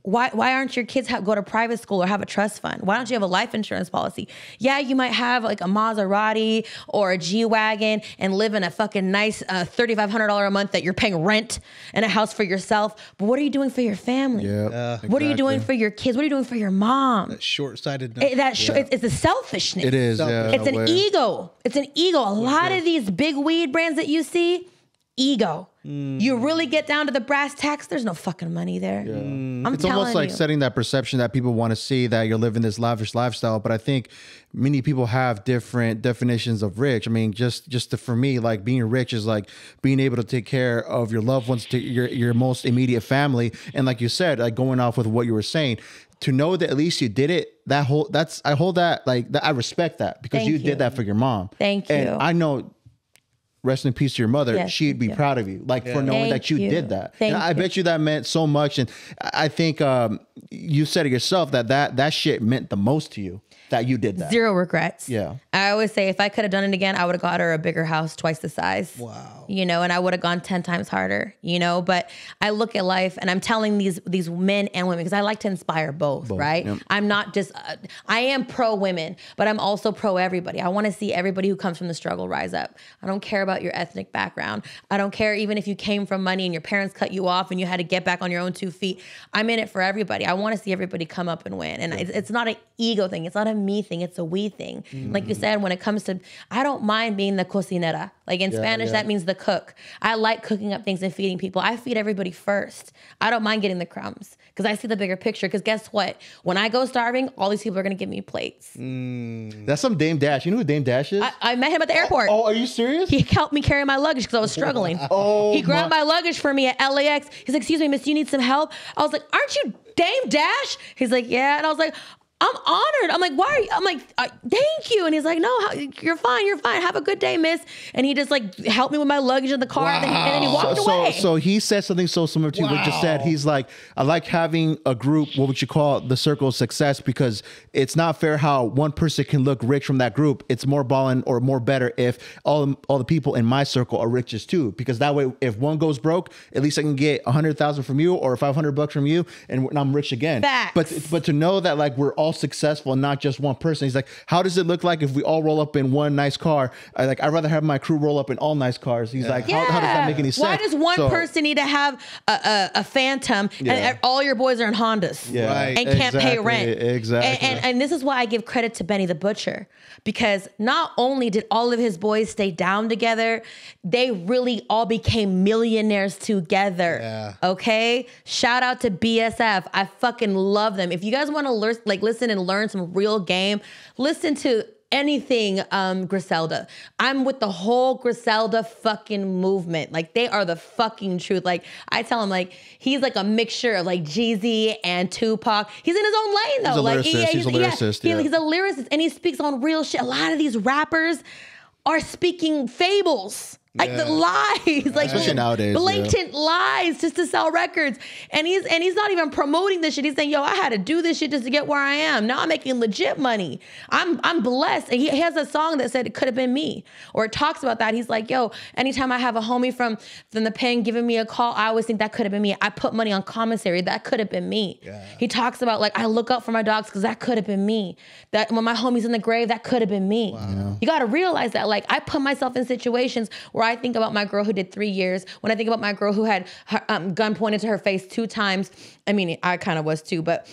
Why, why aren't your kids have, go to private school or have a trust fund? Why don't you have a life insurance policy? Yeah, you might have like a Maserati or a G Wagon and live in a fucking nice uh, $3,500 a month that you're paying rent and a house for yourself. But what are you doing for your family? Yeah. What are you doing for your kids? What are you doing for your mom? Short-sighted. It, that sh- it's, it's a selfishness. It is. Yeah, It's an a way. ego. It's an ego. A lot of these big weed brands that you see, ego. You hmm. really get down to the brass tacks. There's no fucking money there. Hmm. I'm It's almost like you. setting that perception that people want to see that you're living this lavish lifestyle. But I think many people have different definitions of rich. I mean, just just to, for me, like being rich is like being able to take care of your loved ones, to your your most immediate family, and like you said, like going off with what you were saying. To know that at least you did it, that whole that's I hold that like that, I respect that because you, you. did that for your mom. Thank And you. I know rest in peace to your mother. Yes, She'd be thank you. proud of you, like for knowing Thank that you, you. did that. Thank and I you. bet you that meant so much. And I I think um, you said it yourself that that that shit meant the most to you that you did that. Zero regrets. Yeah. I always say if I could have done it again, I would have got her a bigger house, twice the size. Wow. You know, and I would have gone 10 times harder, you know, but I look at life and I'm telling these these men and women because I like to inspire both, right? yep. I'm not just uh, I am pro women, but I'm also pro everybody. I want to see everybody who comes from the struggle rise up. I don't care about your ethnic background. I don't care even if you came from money and your parents cut you off and you had to get back on your own two feet. I'm in it for everybody. I want to see everybody come up and win. And it's, it's not an ego thing. It's not a me thing. It's a we thing. Mm-hmm. Like you said, when it comes to, I don't mind being the cocinera. Like in Spanish, yeah. that means the cook. I like cooking up things and feeding people. I feed everybody first. I don't mind getting the crumbs because I see the bigger picture. Because guess what? When I go starving, all these people are going to give me plates. Mm. That's some Dame Dash. You know who Dame Dash is? I, I met him at the airport. oh, are you serious? He helped me carry my luggage because I was *laughs* struggling. Oh, he grabbed my. luggage for me at LAX. He's like, "Excuse me, miss, you need some help?" I was like, "Aren't you Dame Dash?" He's like, "Yeah," and I was like. I'm honored. I'm like, why are you? I'm like, uh, thank you. And he's like, no, you're fine. You're fine. Have a good day, miss. And he just like helped me with my luggage in the car. And, then, and then he walked so, away. so, so he said something so similar to what you just said. He's like, I like having a group, what would you call it, the circle of success, because it's not fair how one person can look rich from that group. It's more balling or more better if all all the people in my circle are riches too, because that way, if one goes broke, at least I can get a hundred thousand from you or five hundred bucks from you, and I'm rich again. Facts. But but to know that like we're all successful and not just one person. He's like, how does it look like if we all roll up in one nice car? I like I'd rather have my crew roll up in all nice cars. He's like, how, how does that make any sense? Why does one So- person need to have a, a, a Phantom Yeah. and all your boys are in Hondas Yeah, Right. and can't pay rent? Exactly. And, and, and this is why I give credit to Benny the Butcher because not only did all of his boys stay down together, they really all became millionaires together. Yeah. Okay. Shout out to BSF. I fucking love them. If you guys want to learn, like, listen and learn some real game, listen to anything um Griselda. I'm with the whole Griselda fucking movement. Like they are the fucking truth. Like I tell him like he's like a mixture of like Jeezy and Tupac. He's in his own lane though. a like lyricist. He's a lyricist, he- yeah. he's a lyricist and he speaks on real shit. A lot of these rappers are speaking fables. Like the lies, like Especially nowadays, yeah. blatant lies just to sell records. And he's and he's not even promoting this shit. He's saying, "Yo, I had to do this shit just to get where I am. Now I'm making legit money. I'm I'm blessed." And he, he has a song that said it could have been me, or it talks about that. He's like, "Yo, anytime I have a homie from from the pen giving me a call, I always think that could have been me. I put money on commissary. That could have been me." Yeah. He talks about like I look out for my dogs because that could have been me. That when my homie's in the grave, that could have been me. Wow. You got to realize that. Like I put myself in situations where I think about my girl who did three years. When I think about my girl who had her um, gun pointed to her face two times. I mean, I kind of was too, but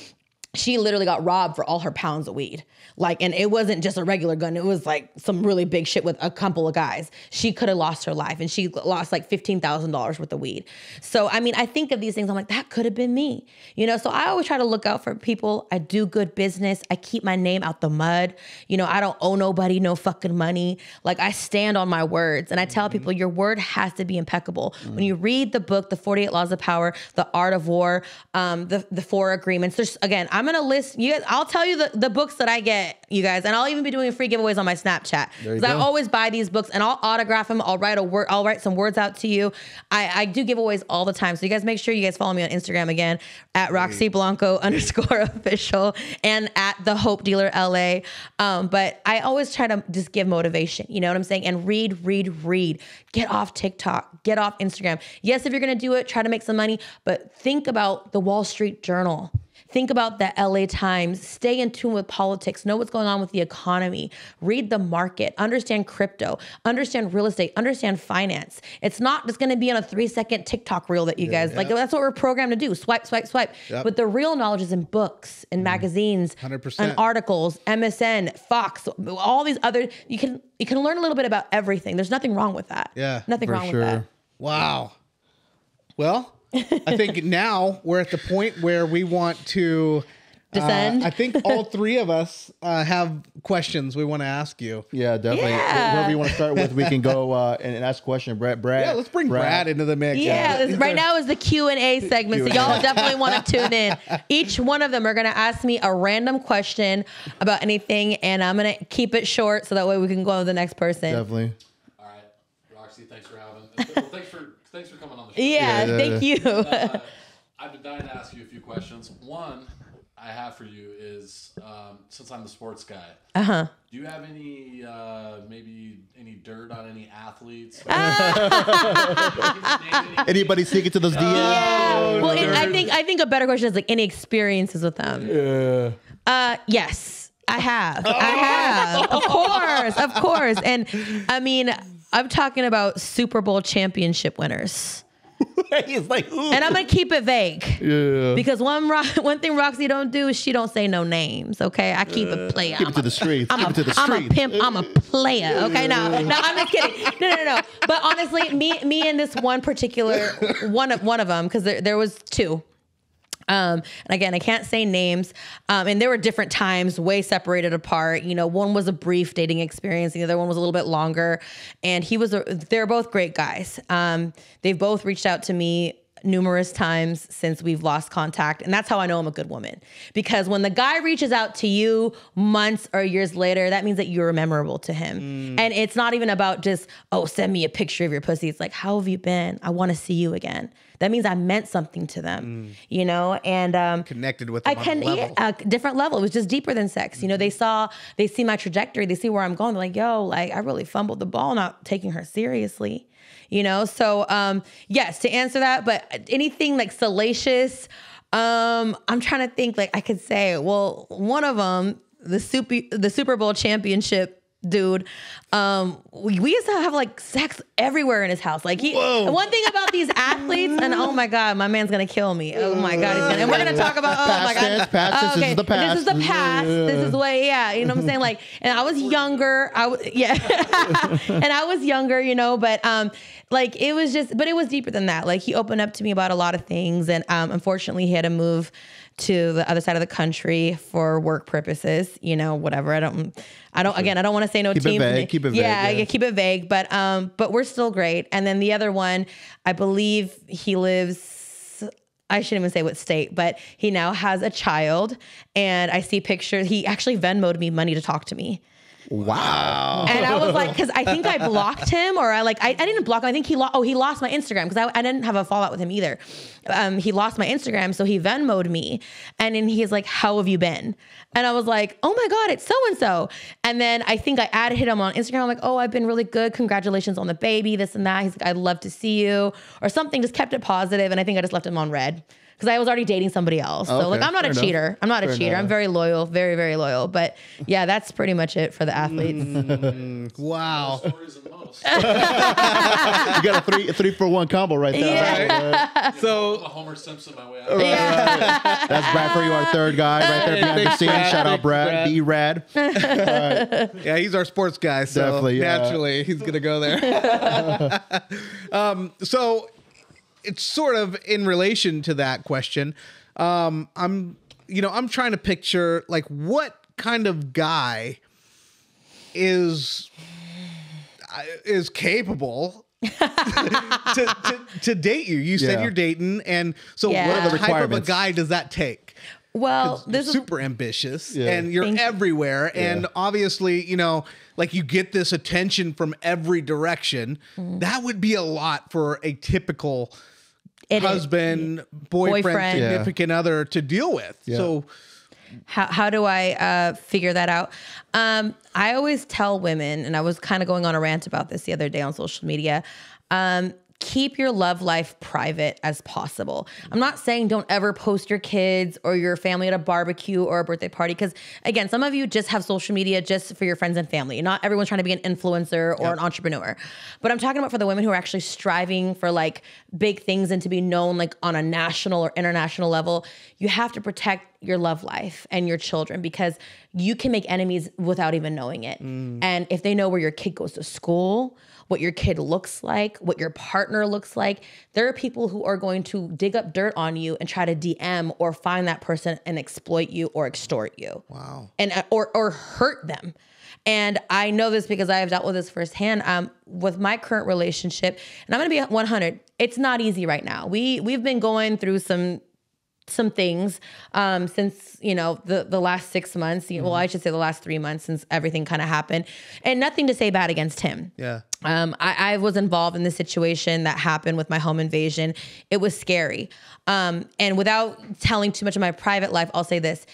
she literally got robbed for all her pounds of weed. Like, and it wasn't just a regular gun. It was like some really big shit with a couple of guys. She could have lost her life and she lost like $15,000 worth of weed. So, I mean, I think of these things. I'm like, that could have been me, you know? So I always try to look out for people. I do good business. I keep my name out the mud. You know, I don't owe nobody no fucking money. Like I stand on my words and I tell people your word has to be impeccable. When you read the book, The 48 Laws of Power, The Art of War, um, the, the Four Agreements, there's, again, I'm I'm gonna list you guys. I'll tell you the, the books that I get, you guys, and I'll even be doing free giveaways on my Snapchat because I always buy these books and I'll autograph them. I'll write a word. I'll write some words out to you. I, I do giveaways all the time, so you guys make sure you guys follow me on Instagram again at Roxy Blanco *laughs* underscore official and at the Hope Dealer LA. Um, but I always try to just give motivation. You know what I'm saying? And read, read, read. Get off TikTok. Get off Instagram. Yes, if you're gonna do it, try to make some money, but think about the Wall Street Journal. Think about the LA Times. Stay in tune with politics. Know what's going on with the economy. Read the market. Understand crypto. Understand real estate. Understand finance. It's not just going to be on a three second TikTok reel that you guys like. That's what we're programmed to do. Swipe, swipe, swipe. But the real knowledge is in books, in magazines, 100%. and articles, MSN, Fox, all these other. You can you can learn a little bit about everything. There's nothing wrong with that. Yeah, nothing wrong sure. with that. Wow. Well, I think now we're at the point where we want to uh, Descend? I think all three of us uh, have questions we want to ask you. Yeah, definitely. Yeah. Whoever you want to start with, we can go uh, and, and ask a question. Brad, Brad. Yeah, let's bring Brad, into the mix. Yeah, this- right now is the Q and A segment, so y'all definitely want to tune in. Each one of them are gonna ask me a random question about anything, and I'm gonna keep it short so that way we can go on to the next person. Definitely. All right, Roxy, thanks for having. Well, thanks for coming on the show. Yeah, Yeah, thank you. Uh, *laughs* I've been dying to ask you a few questions. One I have for you is um, since I'm the sports guy. Uh huh. Do you have any uh, maybe any dirt on any athletes? *laughs* Anybody sneaking to those DMs? Yeah. well, and I think I think a better question is like any experiences with them. Yeah. Uh, yes, I have. I have. Of course, of course. And I mean, I'm talking about Super Bowl championship winners. *laughs* He's like, ooh. And I'm gonna keep it vague. Yeah. Because one ro- *laughs* one thing Roxy don't do is she don't say no names. Okay, I keep it player. Keep I'm it to a- the streets. I'm Keep a, it to the I'm a pimp. I'm a player. Okay, no, no, I'm just kidding. No, no, no. But honestly, me, me and this one particular one of one of them because there, there was two. Um, and again, I can't say names. Um, and there were different times, way separated apart. You know, one was a brief dating experience, the other one was a little bit longer. And he was, a, they're both great guys. Um, they've both reached out to me numerous times since we've lost contact. And that's how I know I'm a good woman. Because when the guy reaches out to you months or years later, that means that you're memorable to him. And it's not even about just, oh, send me a picture of your pussy. It's like, how have you been? I want to see you again. That means I meant something to them, you know? And um, Connected with I can, a yeah, a different level. It was just deeper than sex. You know, they saw, they see my trajectory, they see where I'm going. They're like, yo, like I really fumbled the ball, not taking her seriously. You know, so um, yes, to answer that, but anything like salacious, um, I'm trying to think. Like I could say, well, one of them, the super, the Super Bowl championship dude, um, we, we used to have like sex everywhere in his house. Like he, one thing about these athletes, and oh my god, my man's gonna kill me. Oh my god, he's gonna. And we're gonna talk about. Oh Past my god. tense, past tense, this is the past. This is the past. past. This is way. Yeah, you know what I'm saying. Like, and I was younger. I was yeah, *laughs* and I was younger. You know, but um, like it was just, but it was deeper than that. Like he opened up to me about a lot of things, and um, unfortunately, he had to move to the other side of the country for work purposes. You know, whatever. I don't. I don't. Again, I don't want to say no Keep it team. vague, keep it vague, Yeah, yeah. yeah, keep it vague. But um, but we're still great. And then the other one, I believe he lives. I shouldn't even say what state, but he now has a child, and I see pictures. He actually Venmoed me money to talk to me. Wow. And I was like, because I think I blocked him, or I like, I, I didn't block him. I think he lost. Oh, he lost my Instagram because I, I didn't have a fallout with him either. Um, he lost my Instagram, so he Venmoed me, and then he's like, "How have you been?" And I was like, "Oh my god, it's so and so." And then I think I added him on Instagram. I'm like, "Oh, I've been really good. Congratulations on the baby. This and that." He's like, "I'd love to see you," or something. Just kept it positive, and I think I just left him on read. Because I was already dating somebody else. So, Okay, like, I'm not fair a enough. cheater. I'm not a Fair cheater. I'm very loyal, very, very loyal. But yeah, that's pretty much it for the athletes. *laughs* Wow. Stories and most. *laughs* you got a three a three for one combo right there. Yeah. Right? *laughs* So I'm a Homer Simpson my way out. Yeah. That's Brad for you, our third guy right there behind the Thanks, scenes. Shout out Brad. Brad. B Rad. yeah, he's our sports guy. So Definitely, yeah. naturally, he's gonna go there. um, so it's sort of in relation to that question. Um, I'm, you know, I'm trying to picture like what kind of guy is uh, is capable *laughs* to, to, to date you. You said Yeah. you're dating, and so Yeah. what What are the type of a guy does that take? Well, you're this is super ambitious and you're Thank you. everywhere and obviously you know like you get this attention from every direction Mm-hmm. that would be a lot for a typical it is. husband boyfriend, Boyfriend. Yeah. significant other to deal with so how, how do I uh, figure that out? Um, I always tell women, and I was kind of going on a rant about this the other day on social media. Um, keep your love life private as possible. I'm not saying don't ever post your kids or your family at a barbecue or a birthday party because again, some of you just have social media just for your friends and family. Not everyone's trying to be an influencer or an entrepreneur. But I'm talking about for the women who are actually striving for like big things and to be known like on a national or international level. You have to protect your love life and your children because you can make enemies without even knowing it. Mm. And if they know where your kid goes to school, what your kid looks like, what your partner looks like. There are people who are going to dig up dirt on you and try to DM or find that person and exploit you or extort you. Wow. And uh, or or hurt them. And I know this because I have dealt with this firsthand. Um, with my current relationship, and I'm gonna be 100. It's not easy right now. We we've been going through some some things um, since you know the the last six months. You- Well, I should say the last three months since everything kind of happened, and nothing to say bad against him. yeah Um, I, I was involved in the situation that happened with my home invasion. It was scary. Um, and without telling too much of my private life, I'll say this: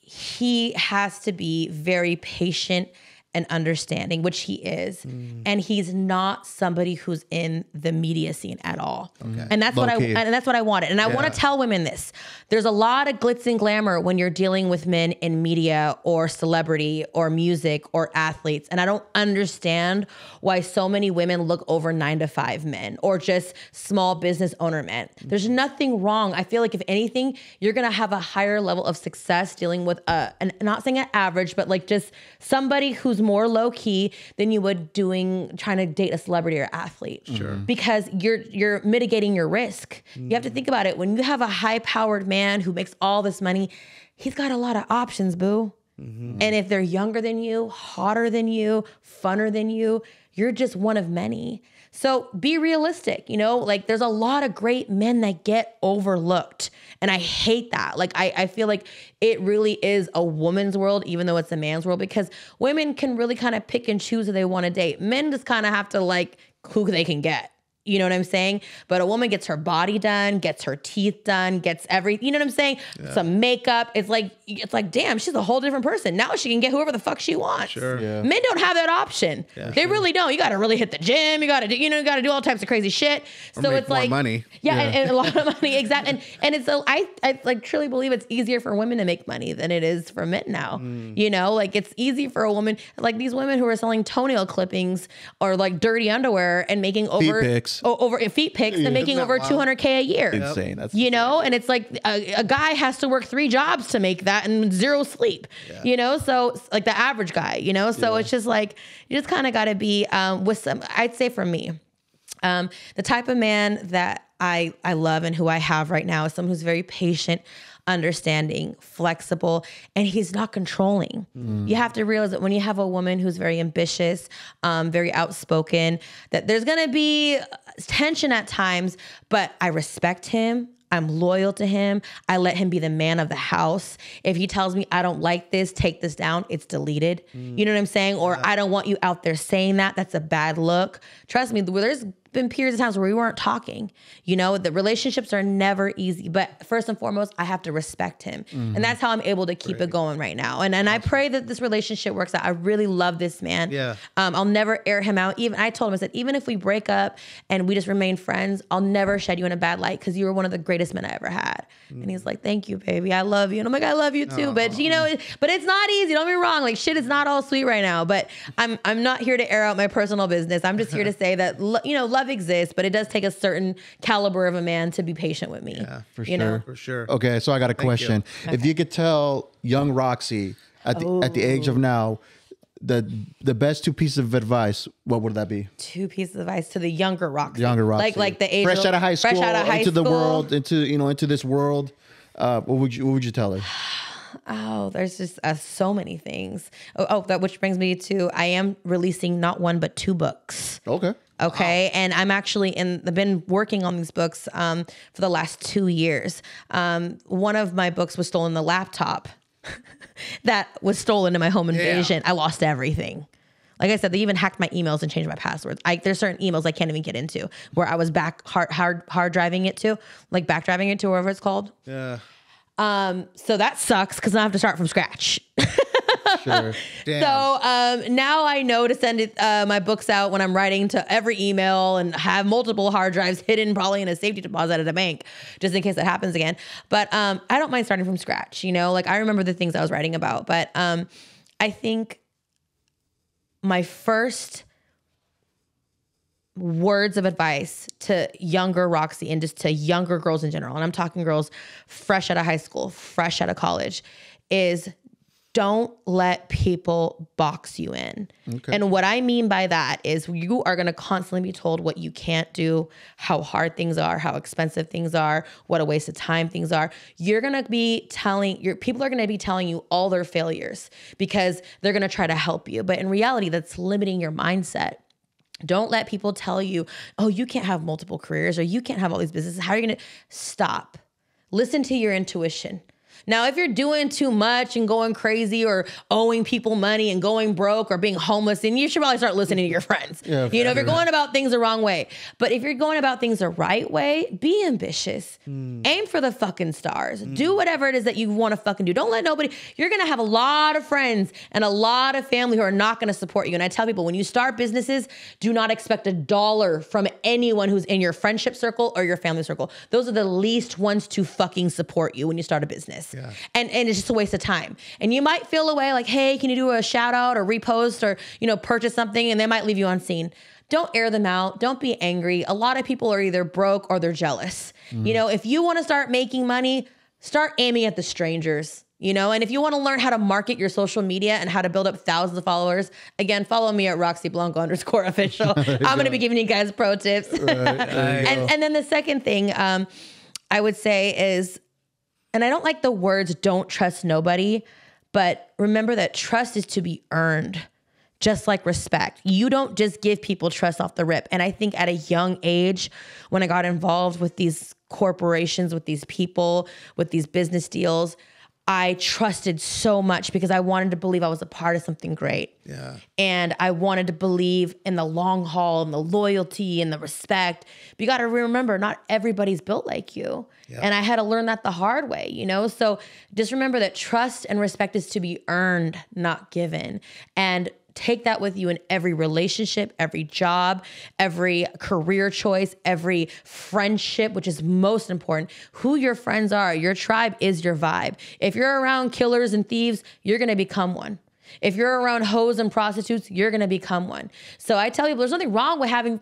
he has to be very patient and understanding, which he is. Mm. And he's not somebody who's in the media scene at all. Okay. And that's what I and that's what I wanted. And I want to tell women this. There's a lot of glitz and glamour when you're dealing with men in media or celebrity or music or athletes. And I don't understand why so many women look over 9 to 5 men or just small business owner men. There's mm-hmm. nothing wrong. I feel like if anything, you're going to have a higher level of success dealing with a and not saying an average, but like just somebody who's more low key than you would doing trying to date a celebrity or athlete. Sure. Mm-hmm. Because you're you're mitigating your risk. You have to think about it. When you have a high powered man who makes all this money, he's got a lot of options, boo. Mm-hmm. And if they're younger than you, hotter than you, funner than you, you're just one of many. So be realistic, you know, like there's a lot of great men that get overlooked. And I hate that. Like, I, I feel like it really is a woman's world, even though it's a man's world, because women can really kind of pick and choose who they want to date. Men just kind of have to like who they can get. You know what I'm saying? But a woman gets her body done, gets her teeth done, gets every, you know what I'm saying? Some makeup. It's like, it's like, damn, she's a whole different person. Now she can get whoever the fuck she wants. Sure. Yeah. Men don't have that option. they really don't. You got to really hit the gym. You got to do, you know, you got to do all types of crazy shit. so make it's more like money. Yeah, And, and a lot of money. Exactly. And and it's a, I I like truly believe it's easier for women to make money than it is for men now. Mm. You know, like it's easy for a woman, like these women who are selling toenail clippings or like dirty underwear and making over pics. O- over feet pics and making Isn't over that two wild? hundred k a year. Insane. That's You know, and it's like a, a guy has to work three jobs to make that and zero sleep. You know, so like the average guy. You know, so it's just like you just kind of got to be um, with some. I'd say for me, um, the type of man that I I love and who I have right now is someone who's very patient, understanding, flexible, and he's not controlling. You have to realize that when you have a woman who's very ambitious, um, very outspoken, that there's gonna be tension at times, but I respect him. I'm loyal to him. I let him be the man of the house. If he tells me I don't like this, take this down, it's deleted. You know what I'm saying? Or I don't want you out there saying that. That's a bad look. Trust me, there's been periods of times where we weren't talking. You know, the relationships are never easy. But first and foremost, I have to respect him. And that's how I'm able to keep it going right now. And and I pray that this relationship works out. I really love this man. Yeah. Um, I'll never air him out. Even I told him, I said, even if we break up and we just remain friends, I'll never shed you in a bad light because you were one of the greatest men I ever had. And he's like, Thank you, baby. I love you. And I'm like, I love you too. But you know, it- but it's not easy. Don't me wrong. Like shit is not all sweet right now. But I'm I'm not here to air out my personal business. I'm just here to *laughs* say that you know, love exists, but it does take a certain caliber of a man to be patient with me. Yeah, for you Know? sure. for sure Okay, so I got a question. If you could tell young Roxy at the at the age of now the the best two pieces of advice, what would that be? Two pieces of advice to the younger Roxy. Younger Roxy, Like like the age fresh out of high school, fresh out of high into the world, into you know into this world. Uh, what would you what would you tell her? *sighs* Oh, there's just uh, so many things. Oh, oh, that which brings me to I am releasing not one but two books. Okay, Okay. And I'm actually in, I've been working on these books um, for the last two years. Um, one of my books was stolen the laptop *laughs* that was stolen in my home invasion. I lost everything. Like I said, they even hacked my emails and changed my passwords. I, there's certain emails I can't even get into where I was back hard, hard, hard driving it to, like back driving it to wherever it's called. Yeah. Um, so that sucks because I have to start from scratch. *laughs* Sure. *laughs* Damn. So um, now I know to send it, uh, my books out when I'm writing to every email and have multiple hard drives *laughs* hidden probably in a safety deposit at a bank just in case that happens again. But um, I don't mind starting from scratch. You know, like I remember the things I was writing about. But um, I think my first words of advice to younger Roxy and just to younger girls in general, and I'm talking girls fresh out of high school, fresh out of college, is don't let people box you in. And what I mean by that is you are going to constantly be told what you can't do, how hard things are, how expensive things are, what a waste of time things are. You're going to be telling your people are going to be telling you all their failures because they're going to try to help you. But in reality, that's limiting your mindset. Don't let people tell you, oh, you can't have multiple careers or you can't have all these businesses. How are you going to stop? Listen to your intuition. Now, if you're doing too much and going crazy or owing people money and going broke or being homeless, then you should probably start listening to your friends. *laughs* Yeah, you know, if you're going about things the wrong way. But if you're going about things the right way, be ambitious. Hmm. Aim for the fucking stars. Do hmm. whatever it is that you want to fucking do. Don't let nobody, you're going to have a lot of friends and a lot of family who are not going to support you. And I tell people when you start businesses, do not expect a dollar from anyone who's in your friendship circle or your family circle. Those are the least ones to fucking support you when you start a business. And and it's just a waste of time. And you might feel away like, hey, can you do a shout out or repost or, you know, purchase something? And they might leave you unseen. Don't air them out. Don't be angry. A lot of people are either broke or they're jealous. You know, if you want to start making money, start aiming at the strangers. You know, and if you want to learn how to market your social media and how to build up thousands of followers, again, follow me at Roxy Blanco underscore official. *laughs* I'm going to be giving you guys pro tips. *laughs* and and then the second thing um, I would say is, and I don't like the words "don't trust nobody," but remember that trust is to be earned, just like respect. You don't just give people trust off the rip. And I think at a young age, when I got involved with these corporations, with these people, with these business deals. I trusted so much because I wanted to believe I was a part of something great. Yeah. And I wanted to believe in the long haul and the loyalty and the respect. But you got to remember, not everybody's built like you. And I had to learn that the hard way, you know? So just remember that trust and respect is to be earned, not given. And take that with you in every relationship, every job, every career choice, every friendship, which is most important. Who your friends are, your tribe is your vibe. If you're around killers and thieves, you're gonna become one. If you're around hoes and prostitutes, you're gonna become one. So I tell people there's nothing wrong with having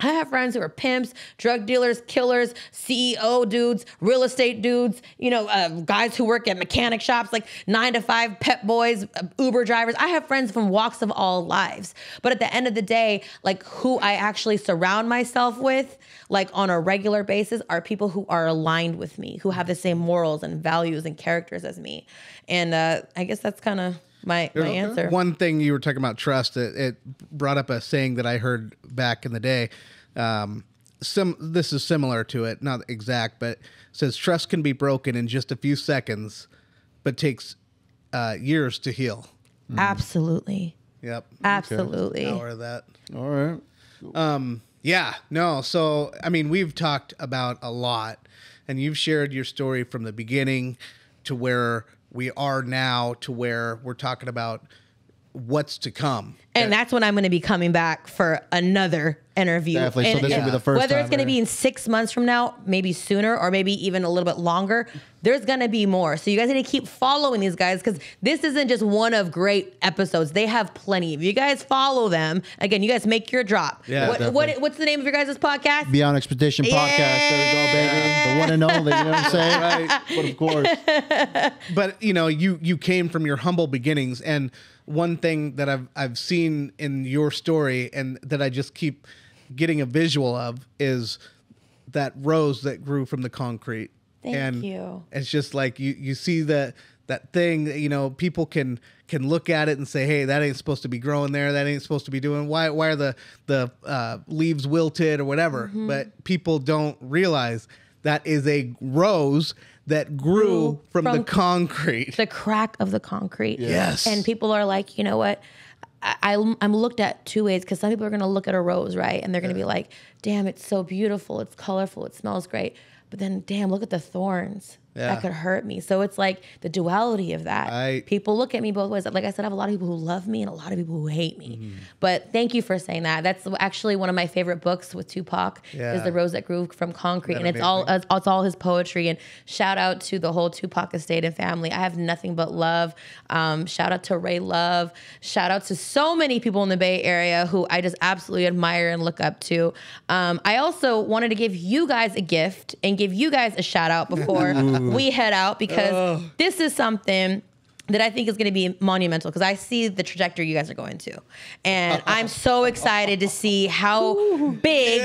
I have friends who are pimps, drug dealers, killers, CEO dudes, real estate dudes, you know, uh, guys who work at mechanic shops, like nine to five pet boys, uh, Uber drivers. I have friends from walks of all lives. But at the end of the day, like who I actually surround myself with, like on a regular basis, are people who are aligned with me, who have the same morals and values and characters as me. And uh, I guess that's kind of my, my answer. One thing you were talking about trust, it, it brought up a saying that I heard back in the day. Um, sim- this is similar to it, not exact, but it says trust can be broken in just a few seconds, but takes uh, years to heal. Absolutely. Yep. Absolutely. Power of that. All right. Um, Yeah, no. So, I mean, we've talked about a lot, and you've shared your story from the beginning to where we are now to where we're talking about what's to come. And that's when I'm going to be coming back for another interview. Definitely. So And- this will be the first Whether it's going to be in six months from now, maybe sooner, or maybe even a little bit longer, there's going to be more. So you guys need to keep following these guys because this isn't just one of great episodes. They have plenty. If you guys follow them, again, you guys make your drop. Yeah, what, what, what's the name of your guys' podcast? Beyond Expectation podcast. There we go, baby. The one and only. You know what I'm saying? Right. But of course. *laughs* but you know you you came from your humble beginnings and one thing that i've i've seen in your story and that i just keep getting a visual of is that rose that grew from the concrete Thank and you. it's just like you you see the that thing you know people can can look at it and say hey that ain't supposed to be growing there that ain't supposed to be doing why why are the the uh, leaves wilted or whatever Mm-hmm. but people don't realize that is a rose that grew Grew from, the from- concrete the crack of the concrete. Yes. And people are like, you know what? I, I- I'm looked at two ways because some people are going to look at a rose, right? And they're going to be like, damn, it's so beautiful. It's colorful. It smells great. But then, damn, look at the thorns. Yeah. That could hurt me. So it's like the duality of that. I- people look at me both ways. Like I said, I have a lot of people who love me and a lot of people who hate me. Mm-hmm. But thank you for saying that. That's actually one of my favorite books with Tupac Yeah. is The Rose That Grew from Concrete. And it's all it's, it's all his poetry and shout out to the whole Tupac estate and family. I have nothing but love. Um, shout out to Ray Luv. Shout out to so many people in the Bay Area who I just absolutely admire and look up to. Um, I also wanted to give you guys a gift and give you guys a shout out *laughs* before we head out because this is something that I think is going to be monumental because I see the trajectory you guys are going to. And I'm so excited to see how big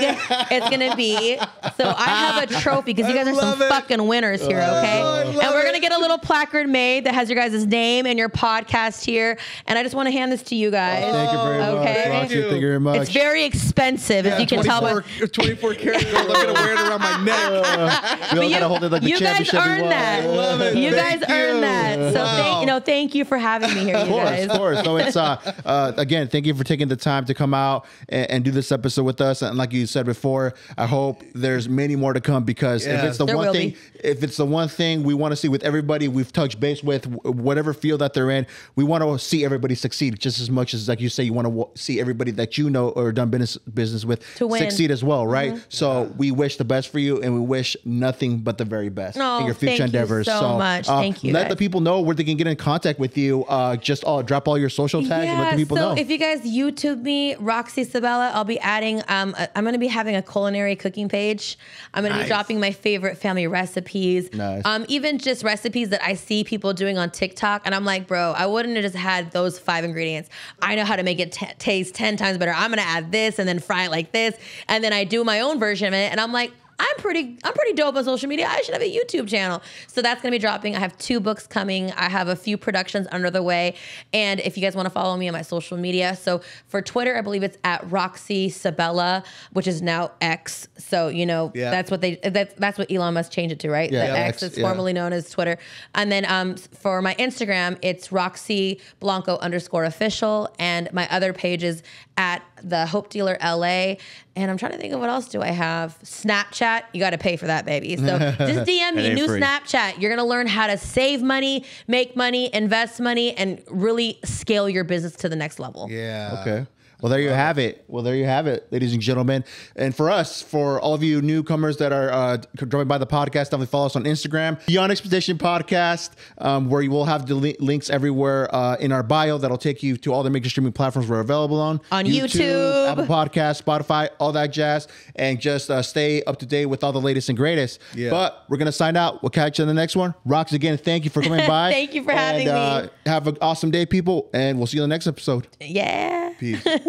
it's going to be. So I have a trophy because you guys are some it. fucking winners here, okay? I and we're going to get a little placard made that has your guys' name and your podcast here. And I just want to hand this to you guys. Oh, thank you very Okay. much, Roxy. Thank you. Thank you very much. It's very expensive, as you can tell by 24, 24 karat gold. I'm gonna wear it around my *laughs* neck. we all gotta hold it like the you guys championship we earned that. love it. You Thank guys earned you. that. So Wow. thank you know, thank you for having me here, Of course, guys. of course. So it's uh, uh again, thank you for taking the time to come out and, and do this episode with us. And like you said before, I hope there's many more to come because if it's the There one thing, be. if it's the one thing we want to see with everybody we've touched base with, whatever field that they're in, we want to see everybody succeed just as much as like you say you want to w- see everybody that you know or done business business with succeed as well, right? So we wish the best for you and we wish nothing but the very best Oh, in your future thank you endeavors. so much. uh, Thank you, Let guys. the people know where they can get in contact with you. Uh, just all drop all your social tags and let the people so know. if you guys YouTube me, Roxy Sabella, I'll be adding. Um, i I'm going to be having a culinary cooking page. I'm going to Nice. be dropping my favorite family recipes. Nice. Um, even just recipes that I see people doing on TikTok, and I'm like, bro, I wouldn't have just had those five ingredients. I know how to make it t- taste ten times better. I'm going to add this and then fry it like this, and then I do my own version of it, and I'm like. I'm pretty I'm pretty dope on social media. I should have a YouTube channel. So that's going to be dropping. I have two books coming. I have a few productions under the way. And if you guys want to follow me on my social media, so for Twitter, I believe it's at Roxy Sabella, which is now X. So, you know, Yeah. that's what they that's that's what Elon Musk changed it to, right? Yeah, the yeah, X X, is formerly known as Twitter. And then um, for my Instagram, it's Roxy Blanco underscore official. And my other page is at the Hope Dealer LA. And I'm trying to think of what else do I have? Snapchat, you got to pay for that, baby. So *laughs* just DM me, new free. Snapchat. You're going to learn how to save money, make money, invest money, and really scale your business to the next level. Yeah. Okay. Well, there you have it. Well, there you have it, ladies and gentlemen. And for us, for all of you newcomers that are uh, joined by the podcast, definitely follow us on Instagram, Beyond Expectation Podcast, um, where you will have the li- links everywhere uh, in our bio that'll take you to all the major streaming platforms we're available on. On YouTube. Apple Podcast, Spotify, all that jazz. And just uh, stay up to date with all the latest and greatest. Yeah. But we're going to sign out. We'll catch you in the next one. Rocks, again, thank you for coming *laughs* by. Thank you for having And, me. uh, Have an awesome day, people. And we'll see you in the next episode. Yeah. Peace. *laughs*